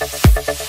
Gracias.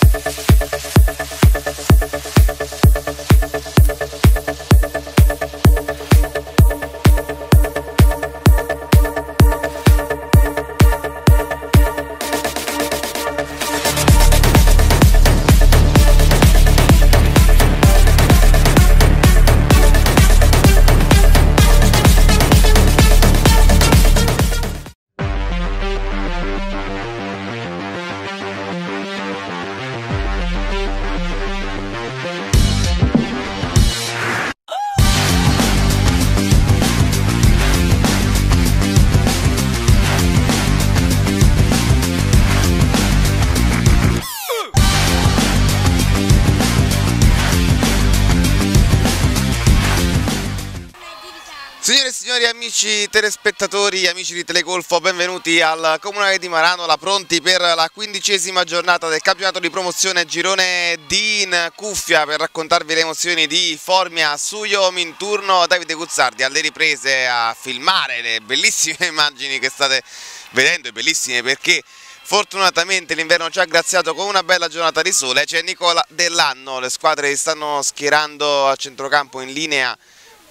Signori, amici telespettatori, amici di Telegolfo, benvenuti al Comunale di Maranola, pronti per la quindicesima giornata del campionato di promozione Girone D in cuffia per raccontarvi le emozioni di Formia Suio Minturno, Davide Guzzardi alle riprese a filmare le bellissime immagini che state vedendo, bellissime perché Fortunatamente l'inverno ci ha graziato con una bella giornata di sole, c'è Nicola Dell'Anno, le squadre si stanno schierando a centrocampo in linea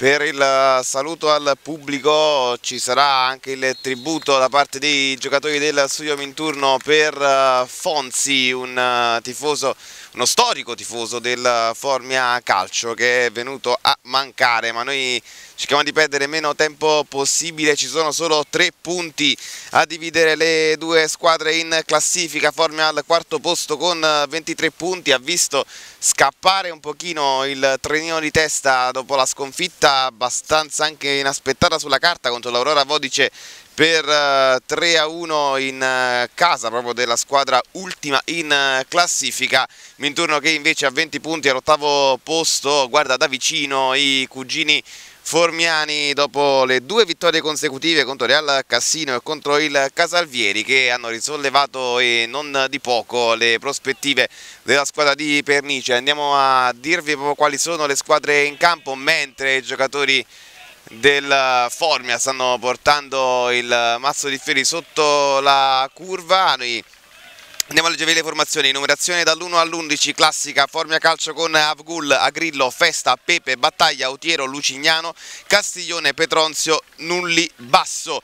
per il saluto al pubblico ci sarà anche il tributo da parte dei giocatori del Studio Minturno per eh, Fonzi, un eh, tifoso, uno storico tifoso del Formia Calcio che è venuto a mancare, ma noi cerchiamo di perdere meno tempo possibile, ci sono solo tre punti a dividere le due squadre in classifica, Formia al quarto posto con 23 punti, ha visto scappare un pochino il trenino di testa dopo la sconfitta abbastanza anche inaspettata sulla carta contro l'Aurora Vodice per 3 a 1 in eh, casa proprio della squadra ultima in eh, classifica Minturno che invece ha 20 punti all'ottavo posto guarda da vicino i cugini Formiani dopo le due vittorie consecutive contro Real Cassino e contro il Casalvieri che hanno risollevato e non di poco le prospettive della squadra di Pernice. Andiamo a dirvi proprio quali sono le squadre in campo mentre i giocatori del Formia stanno portando il mazzo di fiori sotto la curva. Noi Andiamo a leggere le formazioni, numerazione dall'1 all'11, classica, Formia Calcio con Avgul, Agrillo, Festa, Pepe, Battaglia, Autiero, Lucignano, Castiglione, Petronzio, Nulli, Basso.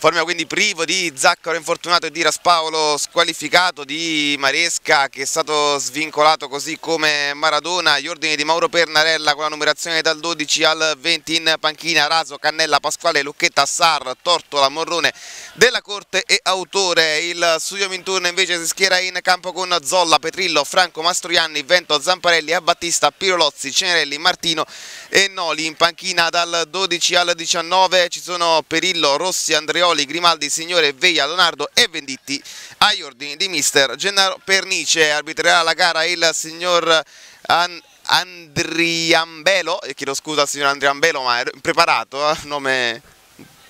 Formia quindi privo di Zaccaro infortunato e di Raspaolo squalificato, di Maresca che è stato svincolato così come Maradona, gli ordini di Mauro Pernarella con la numerazione dal 12 al 20 in panchina, Raso, Cannella, Pasquale, Lucchetta, Sar, Tortola, Morrone della Corte e Autore. Il studio Minturno invece si schiera in campo con Zolla, Petrillo, Franco, Mastroianni, Vento, Zamparelli, Abbattista, Pirolozzi, Cenerelli, Martino e Noli. In panchina dal 12 al 19 ci sono Perillo, Rossi, Andreoli, Andreoli, Grimaldi, Signore, Veglia, Leonardo e Venditti agli ordini di mister Gennaro Pernice. Arbitrerà la gara il signor An Andriambelo, e chiedo scusa al signor Andriambelo ma è impreparato, eh? nome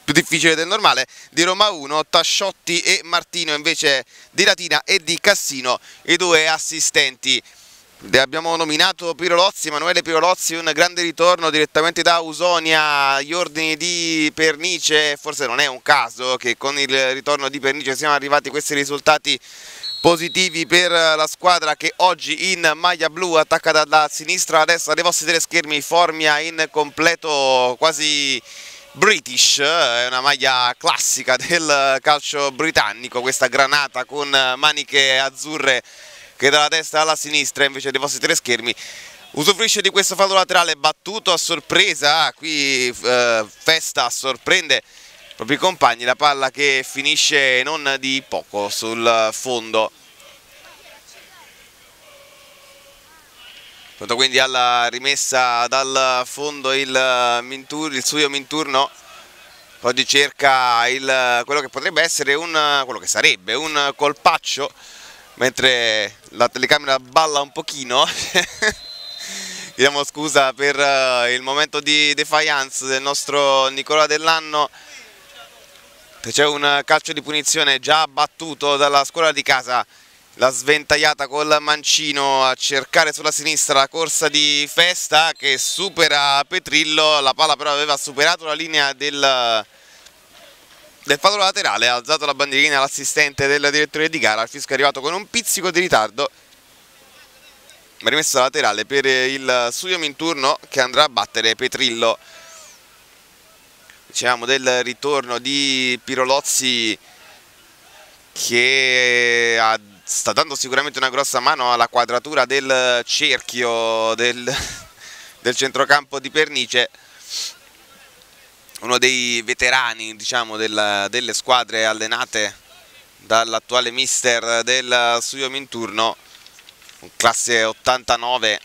più difficile del normale, di Roma 1, Tasciotti e Martino invece di Latina e di Cassino, i due assistenti. Abbiamo nominato Pirolozzi, Emanuele Pirolozzi, un grande ritorno direttamente da Usonia. Agli ordini di Pernice, forse non è un caso che con il ritorno di Pernice siamo arrivati a questi risultati positivi per la squadra che oggi in maglia blu attacca dalla sinistra a destra dei vostri teleschermi Formia in completo quasi British, è una maglia classica del calcio britannico, questa granata con maniche azzurre che dalla destra alla sinistra invece dei vostri tre schermi usufruisce di questo fallo laterale battuto a sorpresa, ah, qui eh, Festa sorprende i propri compagni, la palla che finisce non di poco sul fondo. Pronto quindi alla rimessa dal fondo il, Mintur, il suo Minturno, oggi cerca il, quello che potrebbe essere un, quello che sarebbe un colpaccio mentre la telecamera balla un pochino chiediamo scusa per uh, il momento di defiance del nostro Nicola Dell'Anno. C'è un calcio di punizione già battuto dalla scuola di casa. La sventagliata col mancino a cercare sulla sinistra la corsa di Festa che supera Petrillo. La palla però aveva superato la linea del del fallo laterale ha alzato la bandierina l'assistente del direttore di gara, il fisco è arrivato con un pizzico di ritardo. Ma rimessa laterale per il Suyom in turno che andrà a battere Petrillo. Diciamo del ritorno di Pirolozzi che ha, sta dando sicuramente una grossa mano alla quadratura del cerchio del, del centrocampo di Pernice uno dei veterani diciamo, del, delle squadre allenate dall'attuale mister del Suyo Minturno, un classe 89,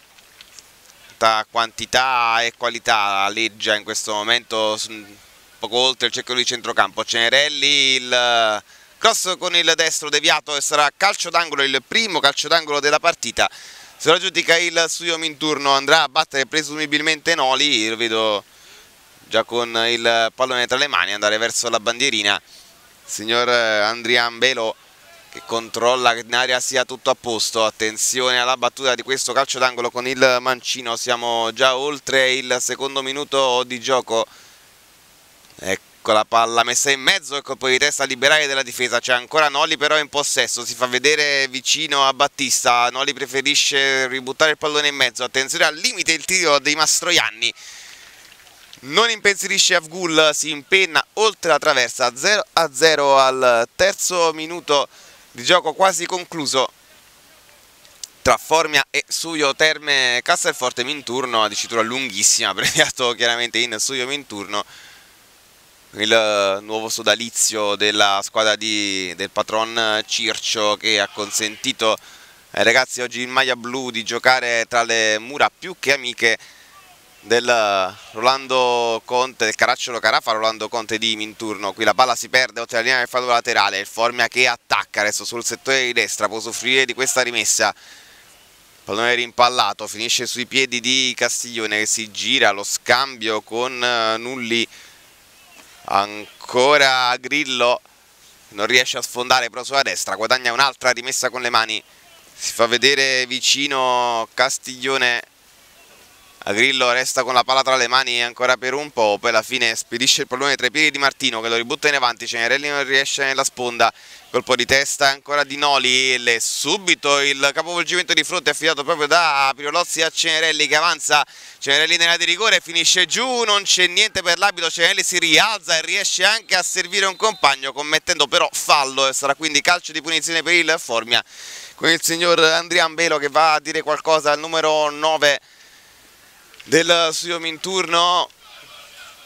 da quantità e qualità leggia in questo momento poco oltre il cerchio di centrocampo. Cenerelli, il cross con il destro deviato e sarà calcio d'angolo, il primo calcio d'angolo della partita. Se lo aggiudica il Suyo Minturno andrà a battere presumibilmente Noli, lo vedo già con il pallone tra le mani andare verso la bandierina. Signor eh, Andrian Belo che controlla che in aria sia tutto a posto. Attenzione alla battuta di questo calcio d'angolo con il mancino. Siamo già oltre il secondo minuto di gioco. Ecco la palla messa in mezzo e colpo di testa liberale della difesa. C'è ancora Noli però in possesso. Si fa vedere vicino a Battista. Noli preferisce ributtare il pallone in mezzo. Attenzione al limite il tiro dei Mastroianni non impensierisce Avgul, si impenna oltre la traversa 0 a 0 al terzo minuto di gioco quasi concluso tra Formia e Suio Terme. Castelforte Minturno, dicitura lunghissima, premiato chiaramente in Suio Minturno il nuovo sodalizio della squadra di, del patron Circio che ha consentito ai ragazzi oggi in maglia blu di giocare tra le mura più che amiche del Rolando Conte, del Caracciolo Carafa, Rolando Conte di Minturno, qui la palla si perde oltre la linea del fallo laterale, il Formia che attacca adesso sul settore di destra, può soffrire di questa rimessa, pallone rimpallato, finisce sui piedi di Castiglione che si gira, lo scambio con eh, Nulli, ancora Grillo, non riesce a sfondare però sulla destra, guadagna un'altra rimessa con le mani, si fa vedere vicino Castiglione Agrillo resta con la palla tra le mani ancora per un po', poi alla fine spedisce il pallone tra i piedi di Martino che lo ributta in avanti, Cenerelli non riesce nella sponda, colpo di testa ancora di Noli, e subito il capovolgimento di fronte affidato proprio da Pirolozzi a Cenerelli che avanza, Cenerelli nella di rigore, finisce giù, non c'è niente per l'abito, Cenerelli si rialza e riesce anche a servire un compagno commettendo però fallo e sarà quindi calcio di punizione per il Formia. Con il signor Andrian Belo che va a dire qualcosa al numero 9 del suo Minturno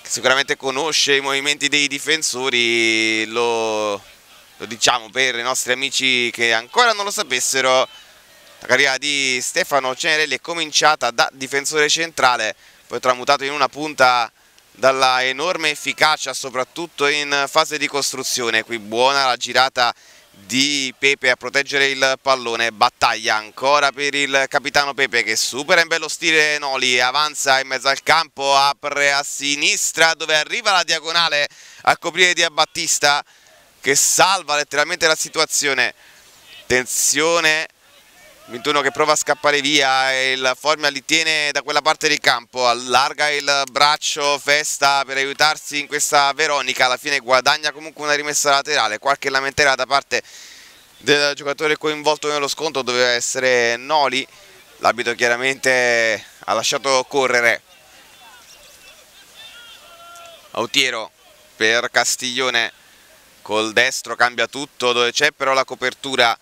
che sicuramente conosce i movimenti dei difensori lo, lo, diciamo per i nostri amici che ancora non lo sapessero. La carriera di Stefano Cenerelli è cominciata da difensore centrale poi tramutato in una punta dalla enorme efficacia soprattutto in fase di costruzione. Qui buona la girata di Pepe a proteggere il pallone, battaglia ancora per il capitano Pepe che supera in bello stile Noli, avanza in mezzo al campo, apre a sinistra dove arriva la diagonale a coprire di Battista che salva letteralmente la situazione, tensione 21 che prova a scappare via e il Formia li tiene da quella parte del campo, allarga il braccio Festa per aiutarsi in questa Veronica, alla fine guadagna comunque una rimessa laterale, qualche lamentela da parte del giocatore coinvolto nello scontro doveva essere Noli, l'abito chiaramente ha lasciato correre. Autiero per Castiglione. Col destro cambia tutto dove c'è però la copertura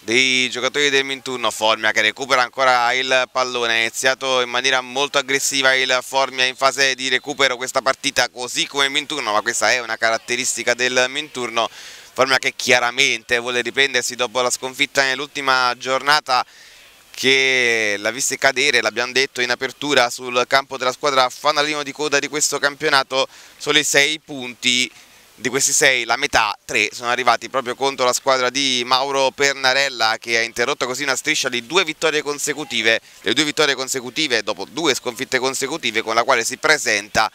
dei giocatori del Minturno, Formia che recupera ancora il pallone, ha iniziato in maniera molto aggressiva il Formia in fase di recupero questa partita così come il Minturno, ma questa è una caratteristica del Minturno, Formia che chiaramente vuole riprendersi dopo la sconfitta nell'ultima giornata che l'ha vista cadere, l'abbiamo detto in apertura sul campo della squadra fanalino di coda di questo campionato, solo i sei punti di questi sei la metà, tre, sono arrivati proprio contro la squadra di Mauro Pernarella che ha interrotto così una striscia di due vittorie consecutive, le due vittorie consecutive dopo due sconfitte consecutive con presenta,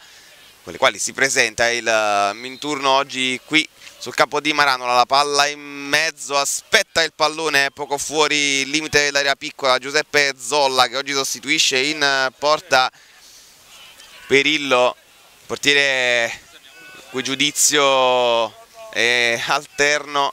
con le quali si presenta il uh, Minturno oggi qui sul campo di Maranola, la palla in mezzo, aspetta il pallone poco fuori limite dell'area piccola, Giuseppe Zolla che oggi sostituisce in porta Perillo, portiere cui giudizio è alterno.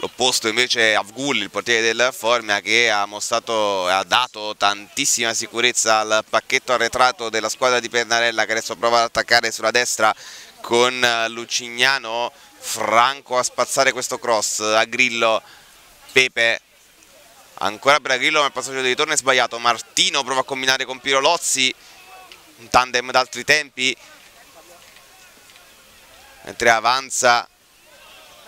L'opposto invece è Avgul, il portiere del Formia, che ha mostrato ha dato tantissima sicurezza al pacchetto arretrato della squadra di Pernarella che adesso prova ad attaccare sulla destra con Lucignano, Franco a spazzare questo cross, a Grillo, Pepe, ancora per Agrillo ma il passaggio di ritorno è sbagliato, Martino prova a combinare con Pirolozzi, un tandem d'altri tempi, mentre avanza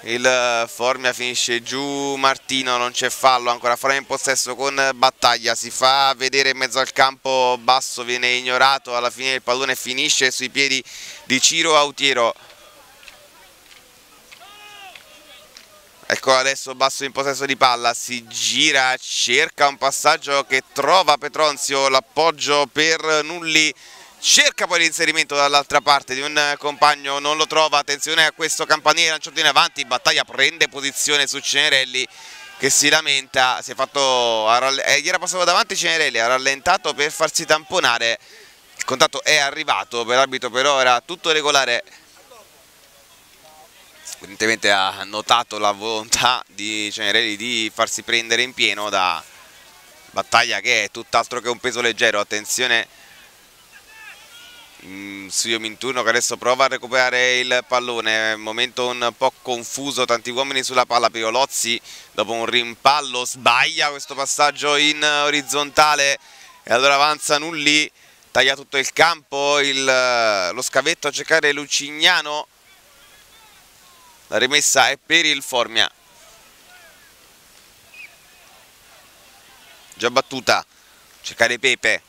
il Formia finisce giù Martino non c'è fallo ancora Formia in possesso con Battaglia. Si fa vedere in mezzo al campo basso viene ignorato alla fine il pallone finisce sui piedi di Ciro Autiero. Ecco adesso basso in possesso di palla si gira cerca un passaggio che trova Petronzio l'appoggio per Nulli cerca poi l'inserimento dall'altra parte di un compagno, non lo trova, attenzione a questo campanile lanciato in avanti, Battaglia prende posizione su Cenerelli che si lamenta, si è fatto, eh, gli era passato davanti Cenerelli, ha rallentato per farsi tamponare, il contatto è arrivato, per l'arbitro però era tutto regolare, evidentemente ha notato la volontà di Cenerelli di farsi prendere in pieno da Battaglia che è tutt'altro che un peso leggero, attenzione Mm, Studio Minturno che adesso prova a recuperare il pallone, momento un po' confuso, tanti uomini sulla palla, Piolozzi dopo un rimpallo sbaglia questo passaggio in orizzontale. E allora avanza Nulli, taglia tutto il campo, il, lo scavetto a cercare Lucignano, la rimessa è per il Formia. Già battuta, cercare Pepe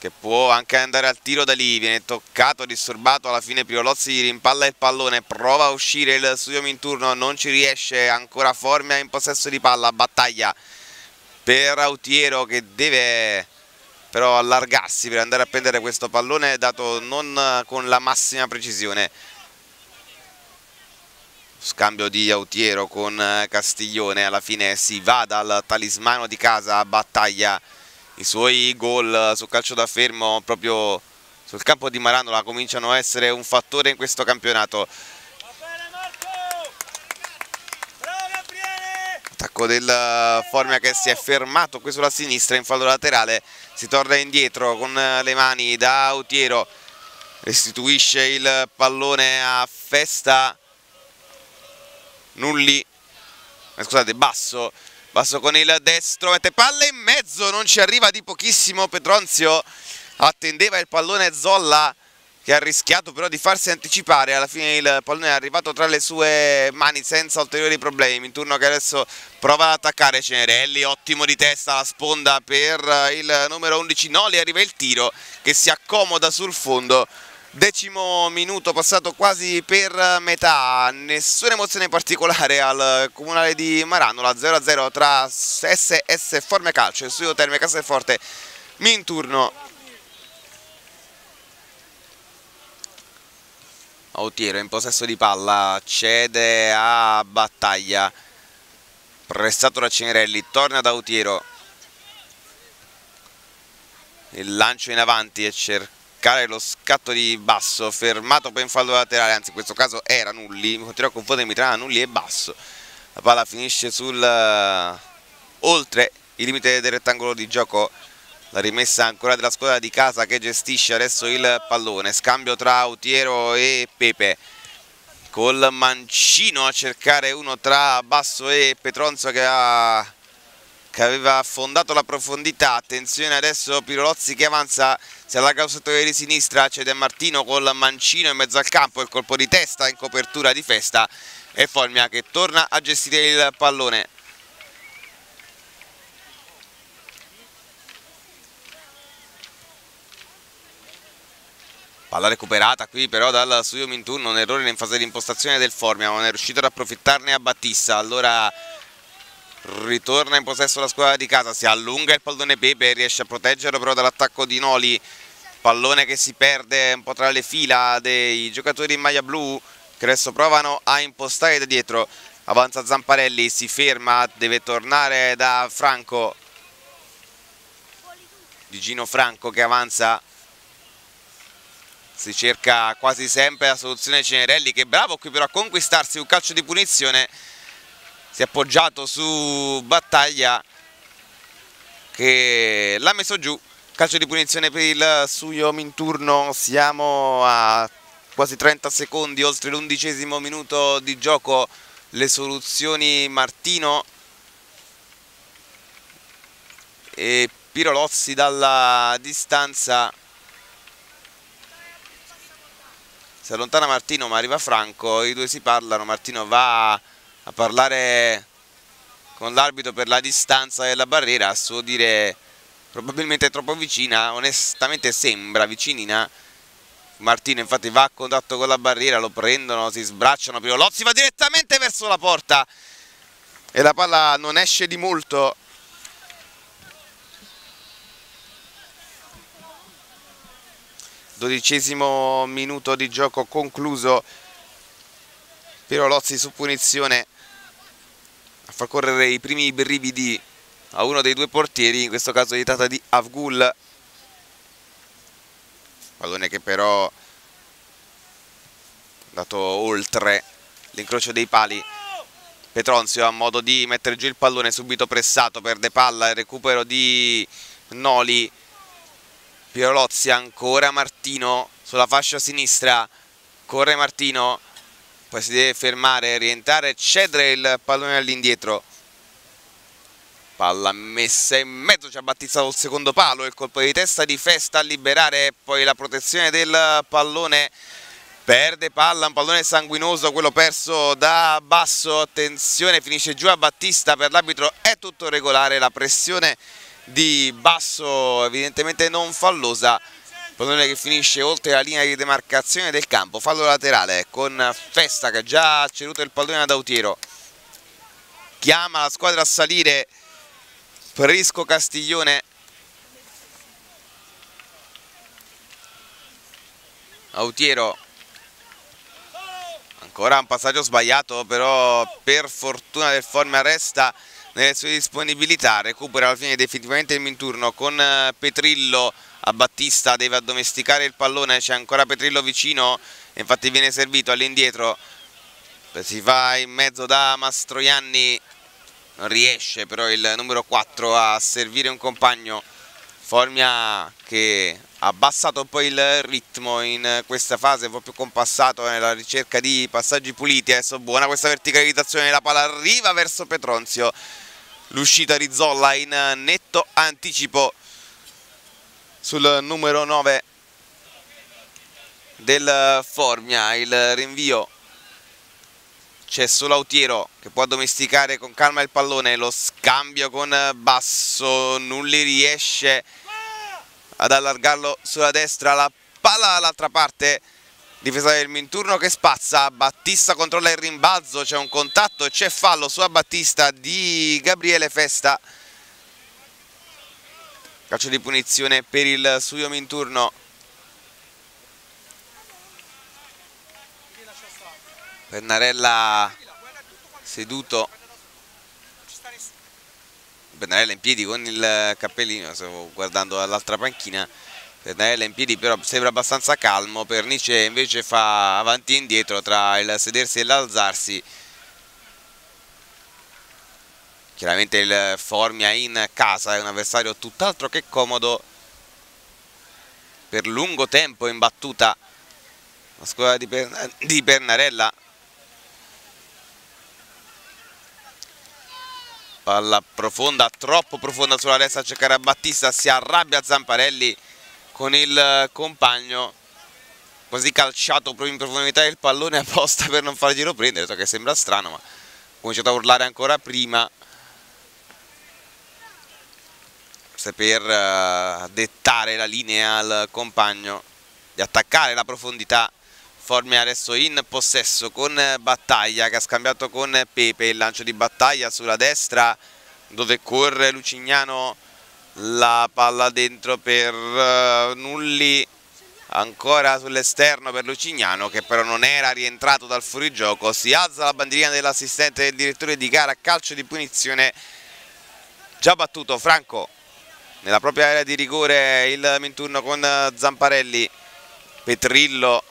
che può anche andare al tiro da lì, viene toccato, disturbato, alla fine Priolozzi gli rimpalla il pallone, prova a uscire il studio in turno, non ci riesce, ancora Formia in possesso di palla, battaglia per Autiero che deve però allargarsi per andare a prendere questo pallone dato non con la massima precisione. Scambio di Autiero con Castiglione, alla fine si va dal talismano di casa battaglia i suoi gol sul calcio da fermo proprio sul campo di Maranola cominciano a essere un fattore in questo campionato. Attacco del Formia che si è fermato qui sulla sinistra in fallo laterale si torna indietro con le mani da Autiero. Restituisce il pallone a Festa. Nulli eh, scusate Basso Basso con il destro, mette palle in mezzo, non ci arriva di pochissimo. Petronzio, attendeva il pallone Zolla che ha rischiato però di farsi anticipare, alla fine il pallone è arrivato tra le sue mani senza ulteriori problemi, in turno che adesso prova ad attaccare Cenerelli, ottimo di testa la sponda per il numero 11 Noli, arriva il tiro che si accomoda sul fondo decimo minuto passato quasi per metà. Nessuna emozione particolare al comunale di Maranola 0-0 tra SS Forme Calcio e Studio Terme Castelforte Minturno Autiero in possesso di palla cede a battaglia. Prestato da Cinerelli torna da Autiero. Il lancio in avanti e cerca cercare lo scatto di basso fermato per un fallo laterale anzi in questo caso era Nulli mi continuo a confondermi tra Nulli e Basso. La palla finisce sul uh, oltre il limite del rettangolo di gioco. La rimessa ancora della squadra di casa che gestisce adesso il pallone. Scambio tra Autiero e Pepe. Col mancino a cercare uno tra Basso e Petronzo che ha che aveva affondato la profondità. Attenzione adesso Pirolozzi che avanza si allarga al settore di sinistra cede Martino col mancino in mezzo al campo il colpo di testa in copertura di festa. E Formia che torna a gestire il pallone. Palla recuperata qui però dal studio Minturno, un errore in fase di impostazione del Formia, non è riuscito ad approfittarne a Battista, allora ritorna in possesso la squadra di casa, si allunga il pallone Pepe, riesce a proteggerlo però dall'attacco di Noli, pallone che si perde un po' tra le fila dei giocatori in maglia blu. Che adesso provano a impostare da dietro, avanza Zamparelli, si ferma, deve tornare da Franco, di Gino Franco che avanza. Si cerca quasi sempre la soluzione Cenerelli che è bravo qui però a conquistarsi un calcio di punizione si è appoggiato su Battaglia che l'ha messo giù. Calcio di punizione per il Suyo Minturno siamo a quasi 30 secondi oltre l'undicesimo minuto di gioco. Le soluzioni Martino. E Pirolozzi dalla distanza. Si allontana Martino ma arriva Franco. I due si parlano. Martino va a parlare con l'arbitro per la distanza della barriera a suo dire probabilmente troppo vicina onestamente sembra vicinina. Martino infatti va a contatto con la barriera lo prendono, si sbracciano Pirolozzi va direttamente verso la porta e la palla non esce di molto. Dodicesimo minuto di gioco concluso. Pirolozzi su punizione a far correre i primi brividi a uno dei due portieri in questo caso di Tata di Avgul. Pallone che però è andato oltre l'incrocio dei pali. Petronzio ha modo di mettere giù il pallone subito pressato perde palla recupero di Noli. Pirolozzi ancora Martino sulla fascia sinistra. Corre Martino poi si deve fermare, rientrare cedere il pallone all'indietro. Palla messa in mezzo ci ha battizzato il secondo palo il colpo di testa di Festa a liberare poi la protezione del pallone. Perde palla, un pallone sanguinoso quello perso da Basso. Attenzione finisce giù a Battista per l'arbitro è tutto regolare la pressione di basso evidentemente non fallosa pallone che finisce oltre la linea di demarcazione del campo fallo laterale con Festa che ha già ceduto il pallone ad Autiero. Chiama la squadra a salire Prisco Castiglione. Autiero ancora un passaggio sbagliato però per fortuna del Formia resta nelle sue disponibilità, recupera alla fine definitivamente il minturno con eh, Petrillo a Battista, deve addomesticare il pallone, c'è ancora Petrillo vicino, infatti viene servito all'indietro, si fa in mezzo da Mastroianni, non riesce però il numero 4 a servire un compagno, Formia che ha abbassato un po' il ritmo in questa fase, un po' più compassato nella ricerca di passaggi puliti, adesso buona questa verticalizzazione, la palla arriva verso Petronzio, l'uscita Rizzolla in netto anticipo sul numero 9 del Formia, il rinvio c'è solo Autiero che può addomesticare con calma il pallone, lo scambio con Basso, Nulli riesce ad allargarlo sulla destra, la palla dall'altra parte difesa del Minturno che spazza, Battista controlla il rimbalzo, c'è un contatto e c'è fallo su Battista di Gabriele Festa. Calcio di punizione per il Suio Minturno. Pennarella seduto. Pennarella in piedi con il cappellino, stavo guardando dall'altra panchina Pernarella in piedi però sembra abbastanza calmo, Pernice invece fa avanti e indietro tra il sedersi e l'alzarsi. Chiaramente il Formia in casa è un avversario tutt'altro che comodo. Per lungo tempo in battuta la squadra di, per di Pernarella. Palla profonda, troppo profonda sulla destra a cercare a Battista, si arrabbia Zamparelli con il compagno. Quasi calciato proprio in profondità del pallone apposta per non farglielo prendere, so che sembra strano ma ho cominciato a urlare ancora prima forse per uh, dettare la linea al compagno di attaccare la profondità Formi adesso in possesso con Battaglia che ha scambiato con Pepe il lancio di Battaglia sulla destra dove corre Lucignano la palla dentro per uh, Nulli ancora sull'esterno per Lucignano che però non era rientrato dal fuorigioco si alza la bandierina dell'assistente del direttore di gara calcio di punizione già battuto Franco nella propria area di rigore il Minturno con Zamparelli. Petrillo.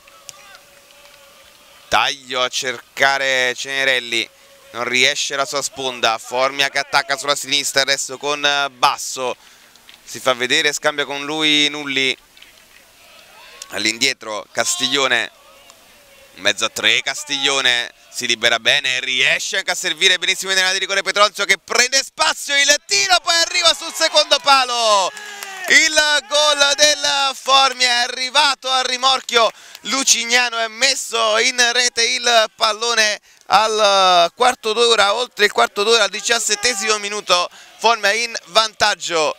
Taglio a cercare Cenerelli. Non riesce la sua sponda. Formia che attacca sulla sinistra adesso con Basso. Si fa vedere scambia con lui Nulli. All'indietro Castiglione. In mezzo a tre Castiglione si libera bene riesce anche a servire benissimo in di rigore Petronzio che prende spazio il tiro poi arriva sul secondo palo. Il gol del Formia è arrivato al rimorchio Lucignano è messo in rete il pallone al quarto d'ora oltre il quarto d'ora al diciassettesimo minuto Formia in vantaggio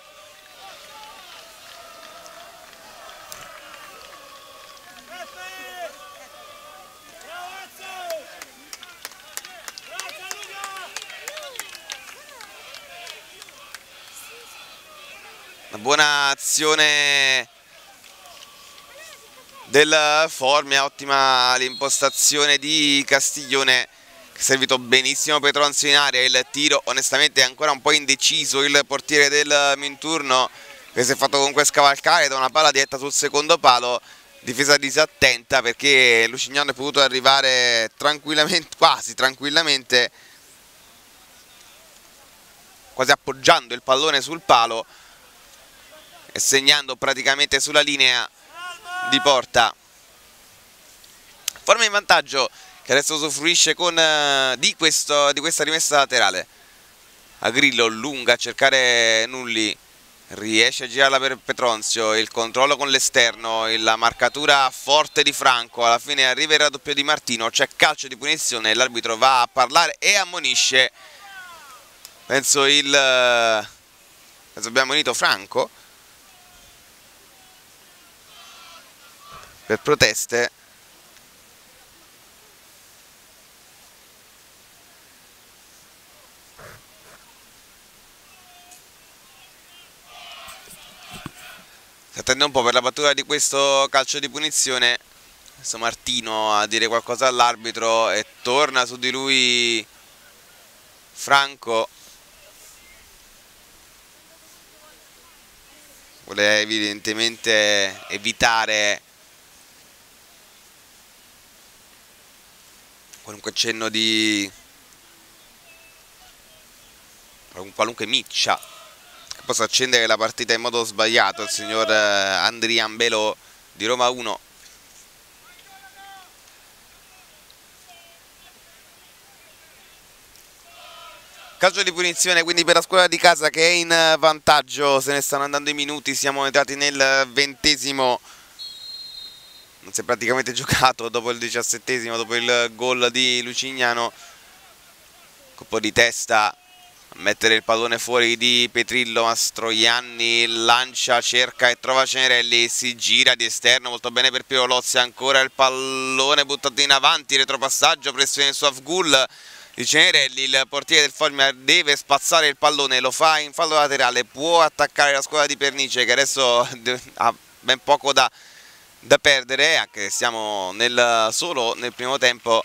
buona azione del Formia, ottima l'impostazione di Castiglione servito benissimo Petronzio in area, il tiro onestamente è ancora un po' indeciso il portiere del Minturno che si è fatto comunque scavalcare da una palla diretta sul secondo palo difesa disattenta perché Lucignano è potuto arrivare tranquillamente, quasi tranquillamente quasi appoggiando il pallone sul palo e segnando praticamente sulla linea di porta. Forma in vantaggio che adesso usufruisce con, uh, di, questo, di questa rimessa laterale. A Grillo lunga a cercare Nulli. Riesce a girarla per Petronzio. Il controllo con l'esterno. La marcatura forte di Franco. Alla fine arriva il raddoppio di Martino. C'è calcio di punizione. L'arbitro va a parlare e ammonisce. Penso il penso abbiamo unito Franco per proteste. Si attende un po' per la battuta di questo calcio di punizione. Adesso Martino a dire qualcosa all'arbitro e torna su di lui Franco. Vuole evidentemente evitare qualunque cenno di qualunque miccia che possa accendere la partita in modo sbagliato il signor eh, Andrian Belo di Roma 1 calcio di punizione quindi per la scuola di casa che è in vantaggio se ne stanno andando i minuti siamo entrati nel ventesimo non si è praticamente giocato dopo il diciassettesimo, dopo il gol di Lucignano. Colpo di testa a mettere il pallone fuori di Petrillo Mastroianni lancia, cerca e trova Cenerelli. Si gira di esterno molto bene per Piero Lozzi ancora il pallone buttato in avanti retropassaggio, pressione su Afgul. Di Cenerelli, il portiere del Formia deve spazzare il pallone, lo fa in fallo laterale, può attaccare la squadra di Pernice che adesso ha ben poco da da perdere anche se siamo nel, solo nel primo tempo.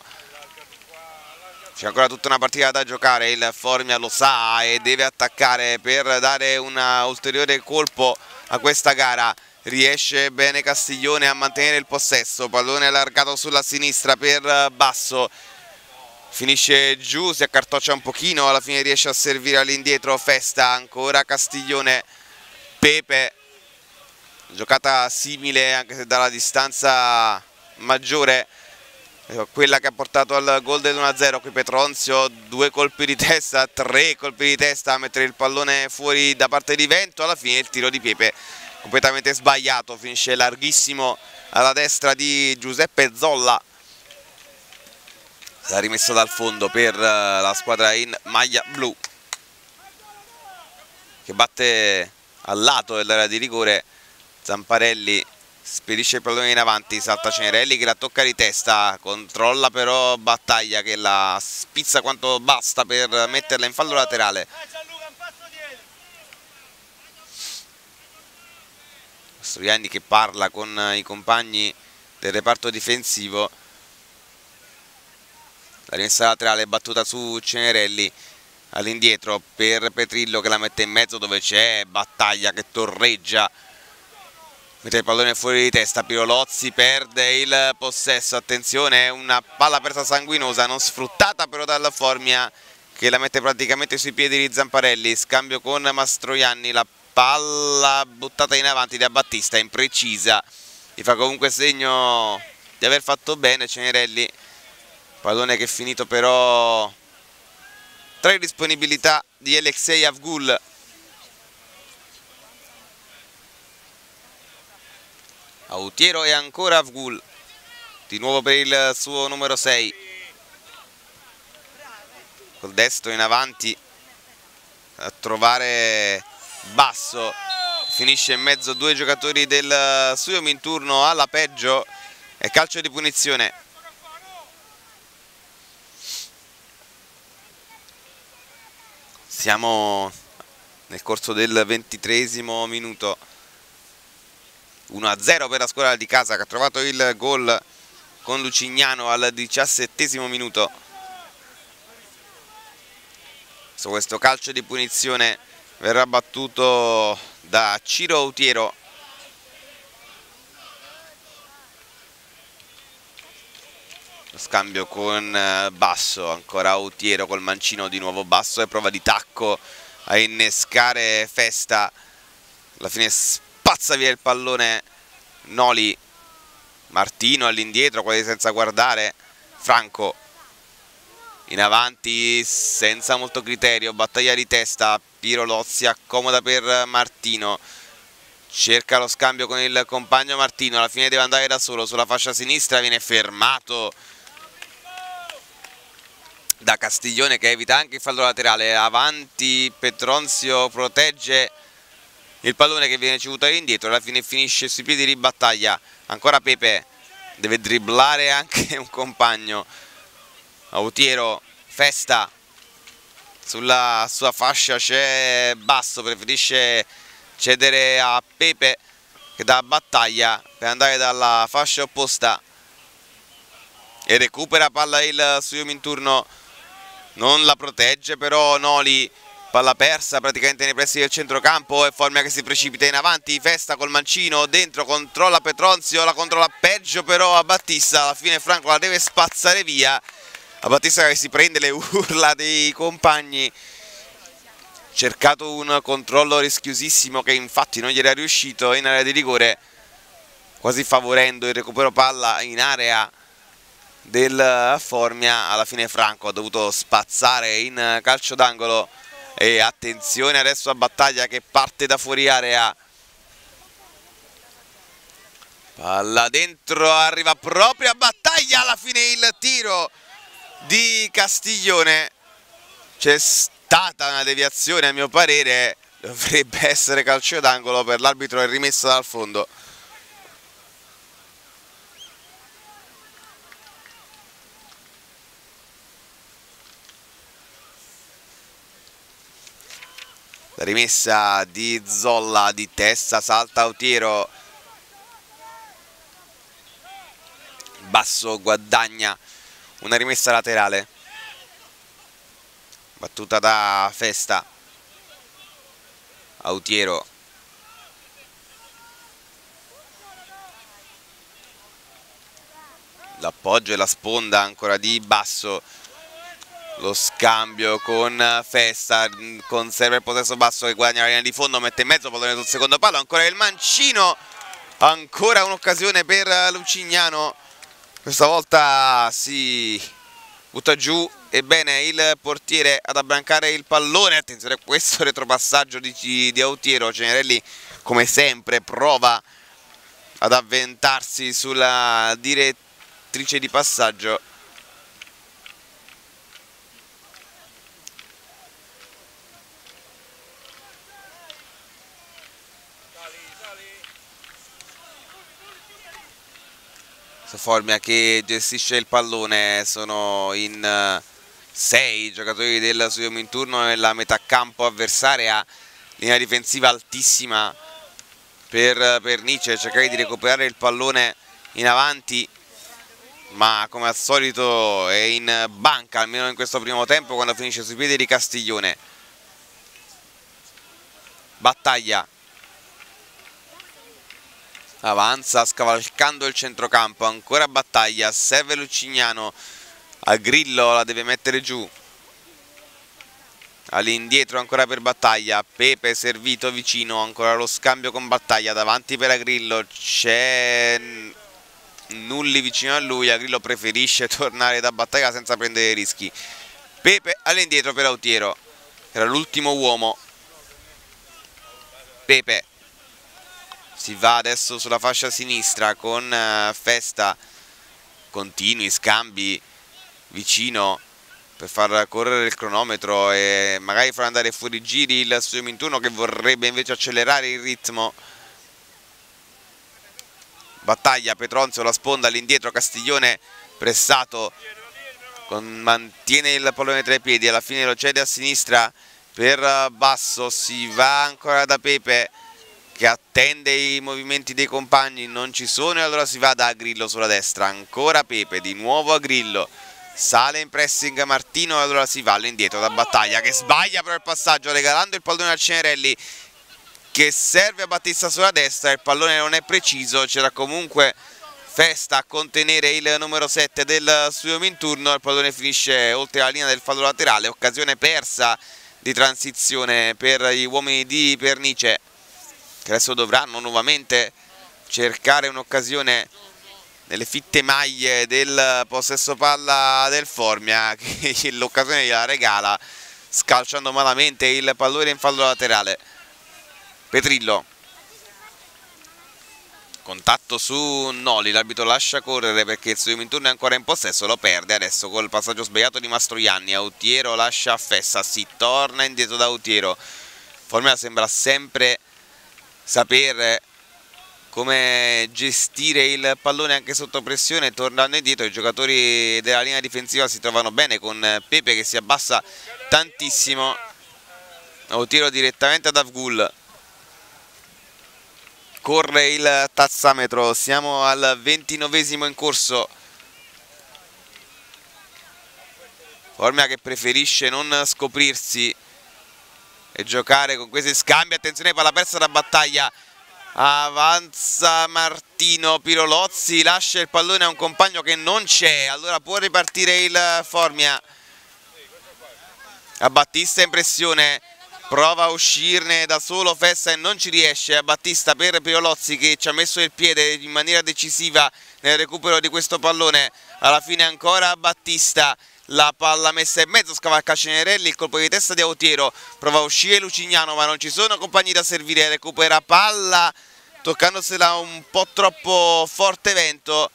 C'è ancora tutta una partita da giocare il Formia lo sa e deve attaccare per dare un ulteriore colpo a questa gara. Riesce bene Castiglione a mantenere il possesso pallone allargato sulla sinistra per Basso. Finisce giù, si accartoccia un pochino alla fine riesce a servire all'indietro Festa ancora Castiglione. Pepe giocata simile anche se dalla distanza maggiore eh, quella che ha portato al gol del 1-0 qui Petronzio due colpi di testa, tre colpi di testa a mettere il pallone fuori da parte di Vento alla fine il tiro di Pepe completamente sbagliato finisce larghissimo alla destra di Giuseppe Zolla. Si è rimesso dal fondo per eh, la squadra in maglia blu che batte al lato dell'area di rigore Zamparelli spedisce il pallone in avanti, salta Cenerelli che la tocca di testa, controlla però Battaglia che la spizza quanto basta per metterla in fallo laterale. Stroianni che parla con i compagni del reparto difensivo. La rimessa laterale battuta su Cenerelli all'indietro per Petrillo che la mette in mezzo dove c'è Battaglia che torreggia mette il pallone fuori di testa, Pirolozzi perde il possesso, attenzione, una palla persa sanguinosa, non sfruttata però dalla Formia che la mette praticamente sui piedi di Zamparelli, scambio con Mastroianni, la palla buttata in avanti da Battista, imprecisa, gli fa comunque segno di aver fatto bene Cenerelli, pallone che è finito però tra le disponibilità di Alexei Avgul Autiero e ancora Avgul di nuovo per il suo numero 6 col destro in avanti a trovare basso. Finisce in mezzo due giocatori del Suomi in turno alla peggio e calcio di punizione. Siamo nel corso del ventitresimo minuto 1-0 per la scuola di casa che ha trovato il gol con Lucignano al diciassettesimo minuto. Su questo calcio di punizione verrà battuto da Ciro Autiero. Lo scambio con eh, Basso ancora Autiero col mancino di nuovo Basso e prova di tacco a innescare Festa. Alla fine spazza via il pallone Noli Martino all'indietro quasi senza guardare. Franco in avanti senza molto criterio battaglia di testa. Piro Lozzi accomoda per Martino. Cerca lo scambio con il compagno Martino alla fine deve andare da solo. Sulla fascia sinistra viene fermato da Castiglione che evita anche il fallo laterale. Avanti Petronzio protegge il pallone che viene ceduto all'indietro alla fine finisce sui piedi di battaglia. Ancora Pepe deve dribblare anche un compagno. Autiero Festa sulla sua fascia c'è Basso preferisce cedere a Pepe che dà battaglia per andare dalla fascia opposta. E recupera palla il Suyum in turno. Non la protegge però Noli palla persa praticamente nei pressi del centrocampo e Formia che si precipita in avanti, Festa col mancino, dentro controlla Petronzio, la controlla peggio però a Battista, alla fine Franco la deve spazzare via, a Battista che si prende le urla dei compagni, cercato un controllo rischiosissimo che infatti non gli era riuscito in area di rigore, quasi favorendo il recupero palla in area del Formia, alla fine Franco ha dovuto spazzare in calcio d'angolo e attenzione adesso a battaglia che parte da fuori area. Palla dentro arriva proprio a battaglia alla fine il tiro di Castiglione. C'è stata una deviazione a mio parere. Dovrebbe essere calcio d'angolo per l'arbitro è rimessa dal fondo la rimessa di Zolla di testa salta Autiero Basso guadagna una rimessa laterale. Battuta da Festa. Autiero. L'appoggio e la sponda ancora di Basso lo scambio con Festa conserva il possesso basso che guadagna la linea di fondo mette in mezzo pallone sul secondo palo ancora il mancino ancora un'occasione per Lucignano. Questa volta si butta giù ebbene il portiere ad abbrancare il pallone attenzione a questo retropassaggio di, di Autiero Cenerelli come sempre prova ad avventarsi sulla direttrice di passaggio Formia che gestisce il pallone sono in uh, sei giocatori del Sudium in turno nella metà campo avversaria linea difensiva altissima per, per cercare di recuperare il pallone in avanti ma come al solito è in banca almeno in questo primo tempo quando finisce sui piedi di Castiglione. Battaglia avanza scavalcando il centrocampo, ancora battaglia, serve Lucignano, a Grillo la deve mettere giù, all'indietro ancora per battaglia, Pepe servito vicino, ancora lo scambio con battaglia, davanti per Agrillo, c'è Nulli vicino a lui, Agrillo preferisce tornare da battaglia senza prendere rischi, Pepe all'indietro per Autiero, era l'ultimo uomo, Pepe si va adesso sulla fascia sinistra con uh, Festa continui scambi vicino per far correre il cronometro e magari far andare fuori giri il suo che vorrebbe invece accelerare il ritmo. Battaglia Petronzio la sponda all'indietro Castiglione pressato con, mantiene il pallone tra i piedi alla fine lo cede a sinistra per Basso si va ancora da Pepe che attende i movimenti dei compagni, non ci sono e allora si va da Grillo sulla destra, ancora Pepe, di nuovo a Grillo, sale in pressing Martino e allora si va all'indietro da Battaglia che sbaglia però il passaggio regalando il pallone a Cenerelli che serve a Battista sulla destra, il pallone non è preciso, c'era comunque Festa a contenere il numero 7 del suo Minturno, il pallone finisce oltre la linea del fallo laterale, occasione persa di transizione per gli uomini di Pernice che adesso dovranno nuovamente cercare un'occasione nelle fitte maglie del possesso palla del Formia che l'occasione gliela regala scalciando malamente il pallone in fallo laterale. Petrillo. Contatto su Noli, l'arbitro lascia correre perché il suo intorno è ancora in possesso, lo perde adesso col passaggio sbagliato di Mastroianni, Autiero lascia a Fessa, si torna indietro da Autiero, Formia sembra sempre sapere come gestire il pallone anche sotto pressione. Tornando indietro i giocatori della linea difensiva si trovano bene con Pepe che si abbassa tantissimo. O tiro direttamente ad Avgul corre il tassametro siamo al ventinovesimo in corso. Formia che preferisce non scoprirsi e giocare con questi scambi attenzione palla persa da battaglia. Avanza Martino Pirolozzi lascia il pallone a un compagno che non c'è. Allora può ripartire il Formia. A Battista in pressione. Prova a uscirne da solo Fessa e non ci riesce. A Battista per Pirolozzi che ci ha messo il piede in maniera decisiva nel recupero di questo pallone. Alla fine ancora Battista la palla messa in mezzo, scavalca Cenerelli, il colpo di testa di Autiero, prova a uscire Lucignano ma non ci sono compagni da servire, recupera palla toccandosela un po' troppo forte vento,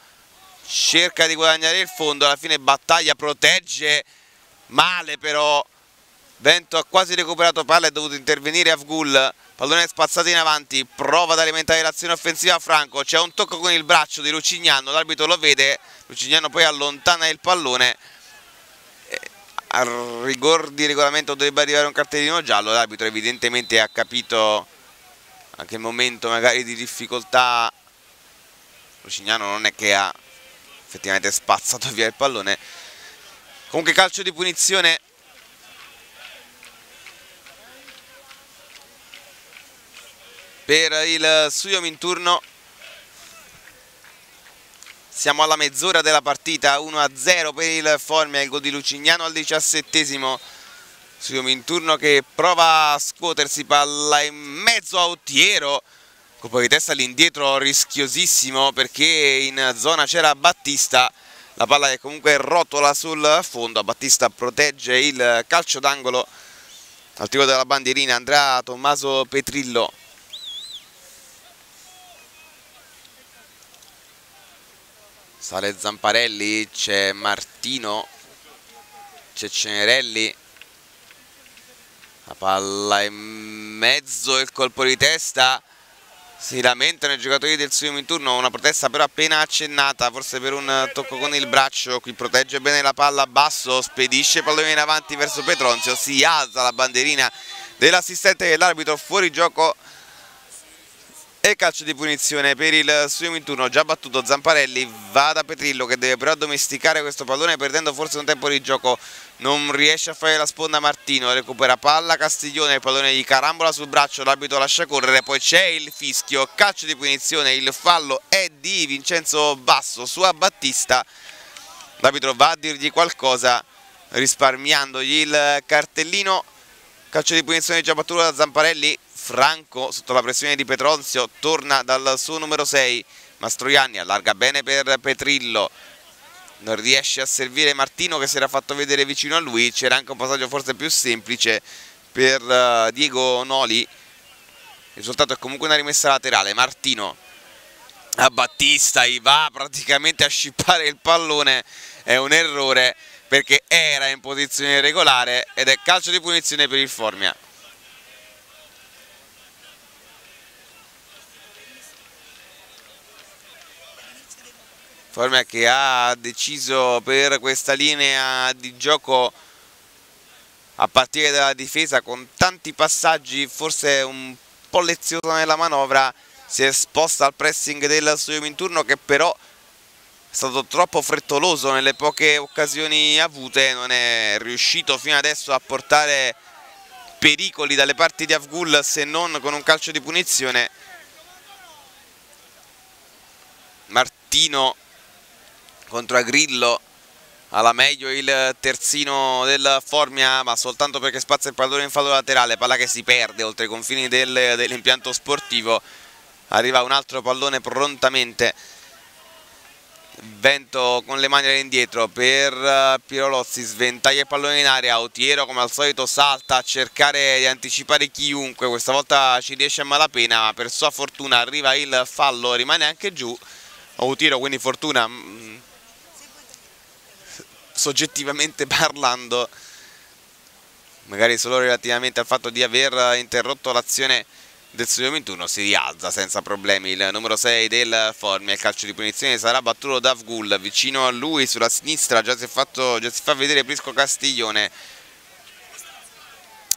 cerca di guadagnare il fondo, alla fine battaglia, protegge. Male però, Vento ha quasi recuperato palla, è dovuto intervenire Avgul, pallone spazzato in avanti, prova ad alimentare l'azione offensiva Franco, c'è un tocco con il braccio di Lucignano, l'arbitro lo vede, Lucignano poi allontana il pallone, al rigor di regolamento dovrebbe arrivare un cartellino giallo, l'arbitro evidentemente ha capito anche il momento magari di difficoltà, Lucignano non è che ha effettivamente spazzato via il pallone, comunque calcio di punizione. Per il Suyom in turno siamo alla mezz'ora della partita 1-0 per il Formia, il gol di Lucignano al diciassettesimo. Siamo in turno che prova a scuotersi palla in mezzo a Ottiero. Colpo di testa all'indietro rischiosissimo perché in zona c'era Battista. La palla che comunque rotola sul fondo. Battista protegge il calcio d'angolo. Al tiro della bandierina andrà Tommaso Petrillo sale Zamparelli, c'è Martino, c'è Cenerelli, la palla in mezzo, il colpo di testa, si lamentano i giocatori del suo in turno, una protesta però appena accennata, forse per un tocco con il braccio, qui protegge bene la palla a basso, spedisce pallone in avanti verso Petronzio, si alza la bandierina dell'assistente dell'arbitro fuori gioco e calcio di punizione per il suo in turno già battuto Zamparelli. Va da Petrillo che deve però domesticare questo pallone perdendo forse un tempo di gioco. Non riesce a fare la sponda Martino. Recupera palla Castiglione. Il pallone gli carambola sul braccio. L'arbitro lascia correre. Poi c'è il fischio. Calcio di punizione. Il fallo è di Vincenzo Basso su Battista l'arbitro va a dirgli qualcosa risparmiandogli il cartellino. Calcio di punizione già battuto da Zamparelli Franco sotto la pressione di Petronzio torna dal suo numero 6 Mastroianni allarga bene per Petrillo. Non riesce a servire Martino che si era fatto vedere vicino a lui. C'era anche un passaggio forse più semplice per uh, Diego Noli. Il risultato è comunque una rimessa laterale. Martino a Battista va praticamente a scippare il pallone. È un errore perché era in posizione regolare ed è calcio di punizione per il Formia Formia che ha deciso per questa linea di gioco a partire dalla difesa con tanti passaggi forse un po' lezioso nella manovra si è esposta al pressing del suo in turno che però è stato troppo frettoloso nelle poche occasioni avute non è riuscito fino adesso a portare pericoli dalle parti di Avgul se non con un calcio di punizione. Martino contro Agrillo alla meglio il terzino del Formia ma soltanto perché spazza il pallone in fallo laterale palla che si perde oltre i confini del, dell'impianto sportivo. Arriva un altro pallone prontamente. Vento con le mani all'indietro per eh, Pirolozzi sventaglia il pallone in area. Autiero come al solito salta a cercare di anticipare chiunque. Questa volta ci riesce a malapena ma per sua fortuna arriva il fallo rimane anche giù. Autiero quindi fortuna soggettivamente parlando, magari solo relativamente al fatto di aver interrotto l'azione del suo 21 si rialza senza problemi. Il numero 6 del Formia il calcio di punizione sarà battuto da Avgul. Vicino a lui sulla sinistra già si, fatto, già si fa vedere Prisco Castiglione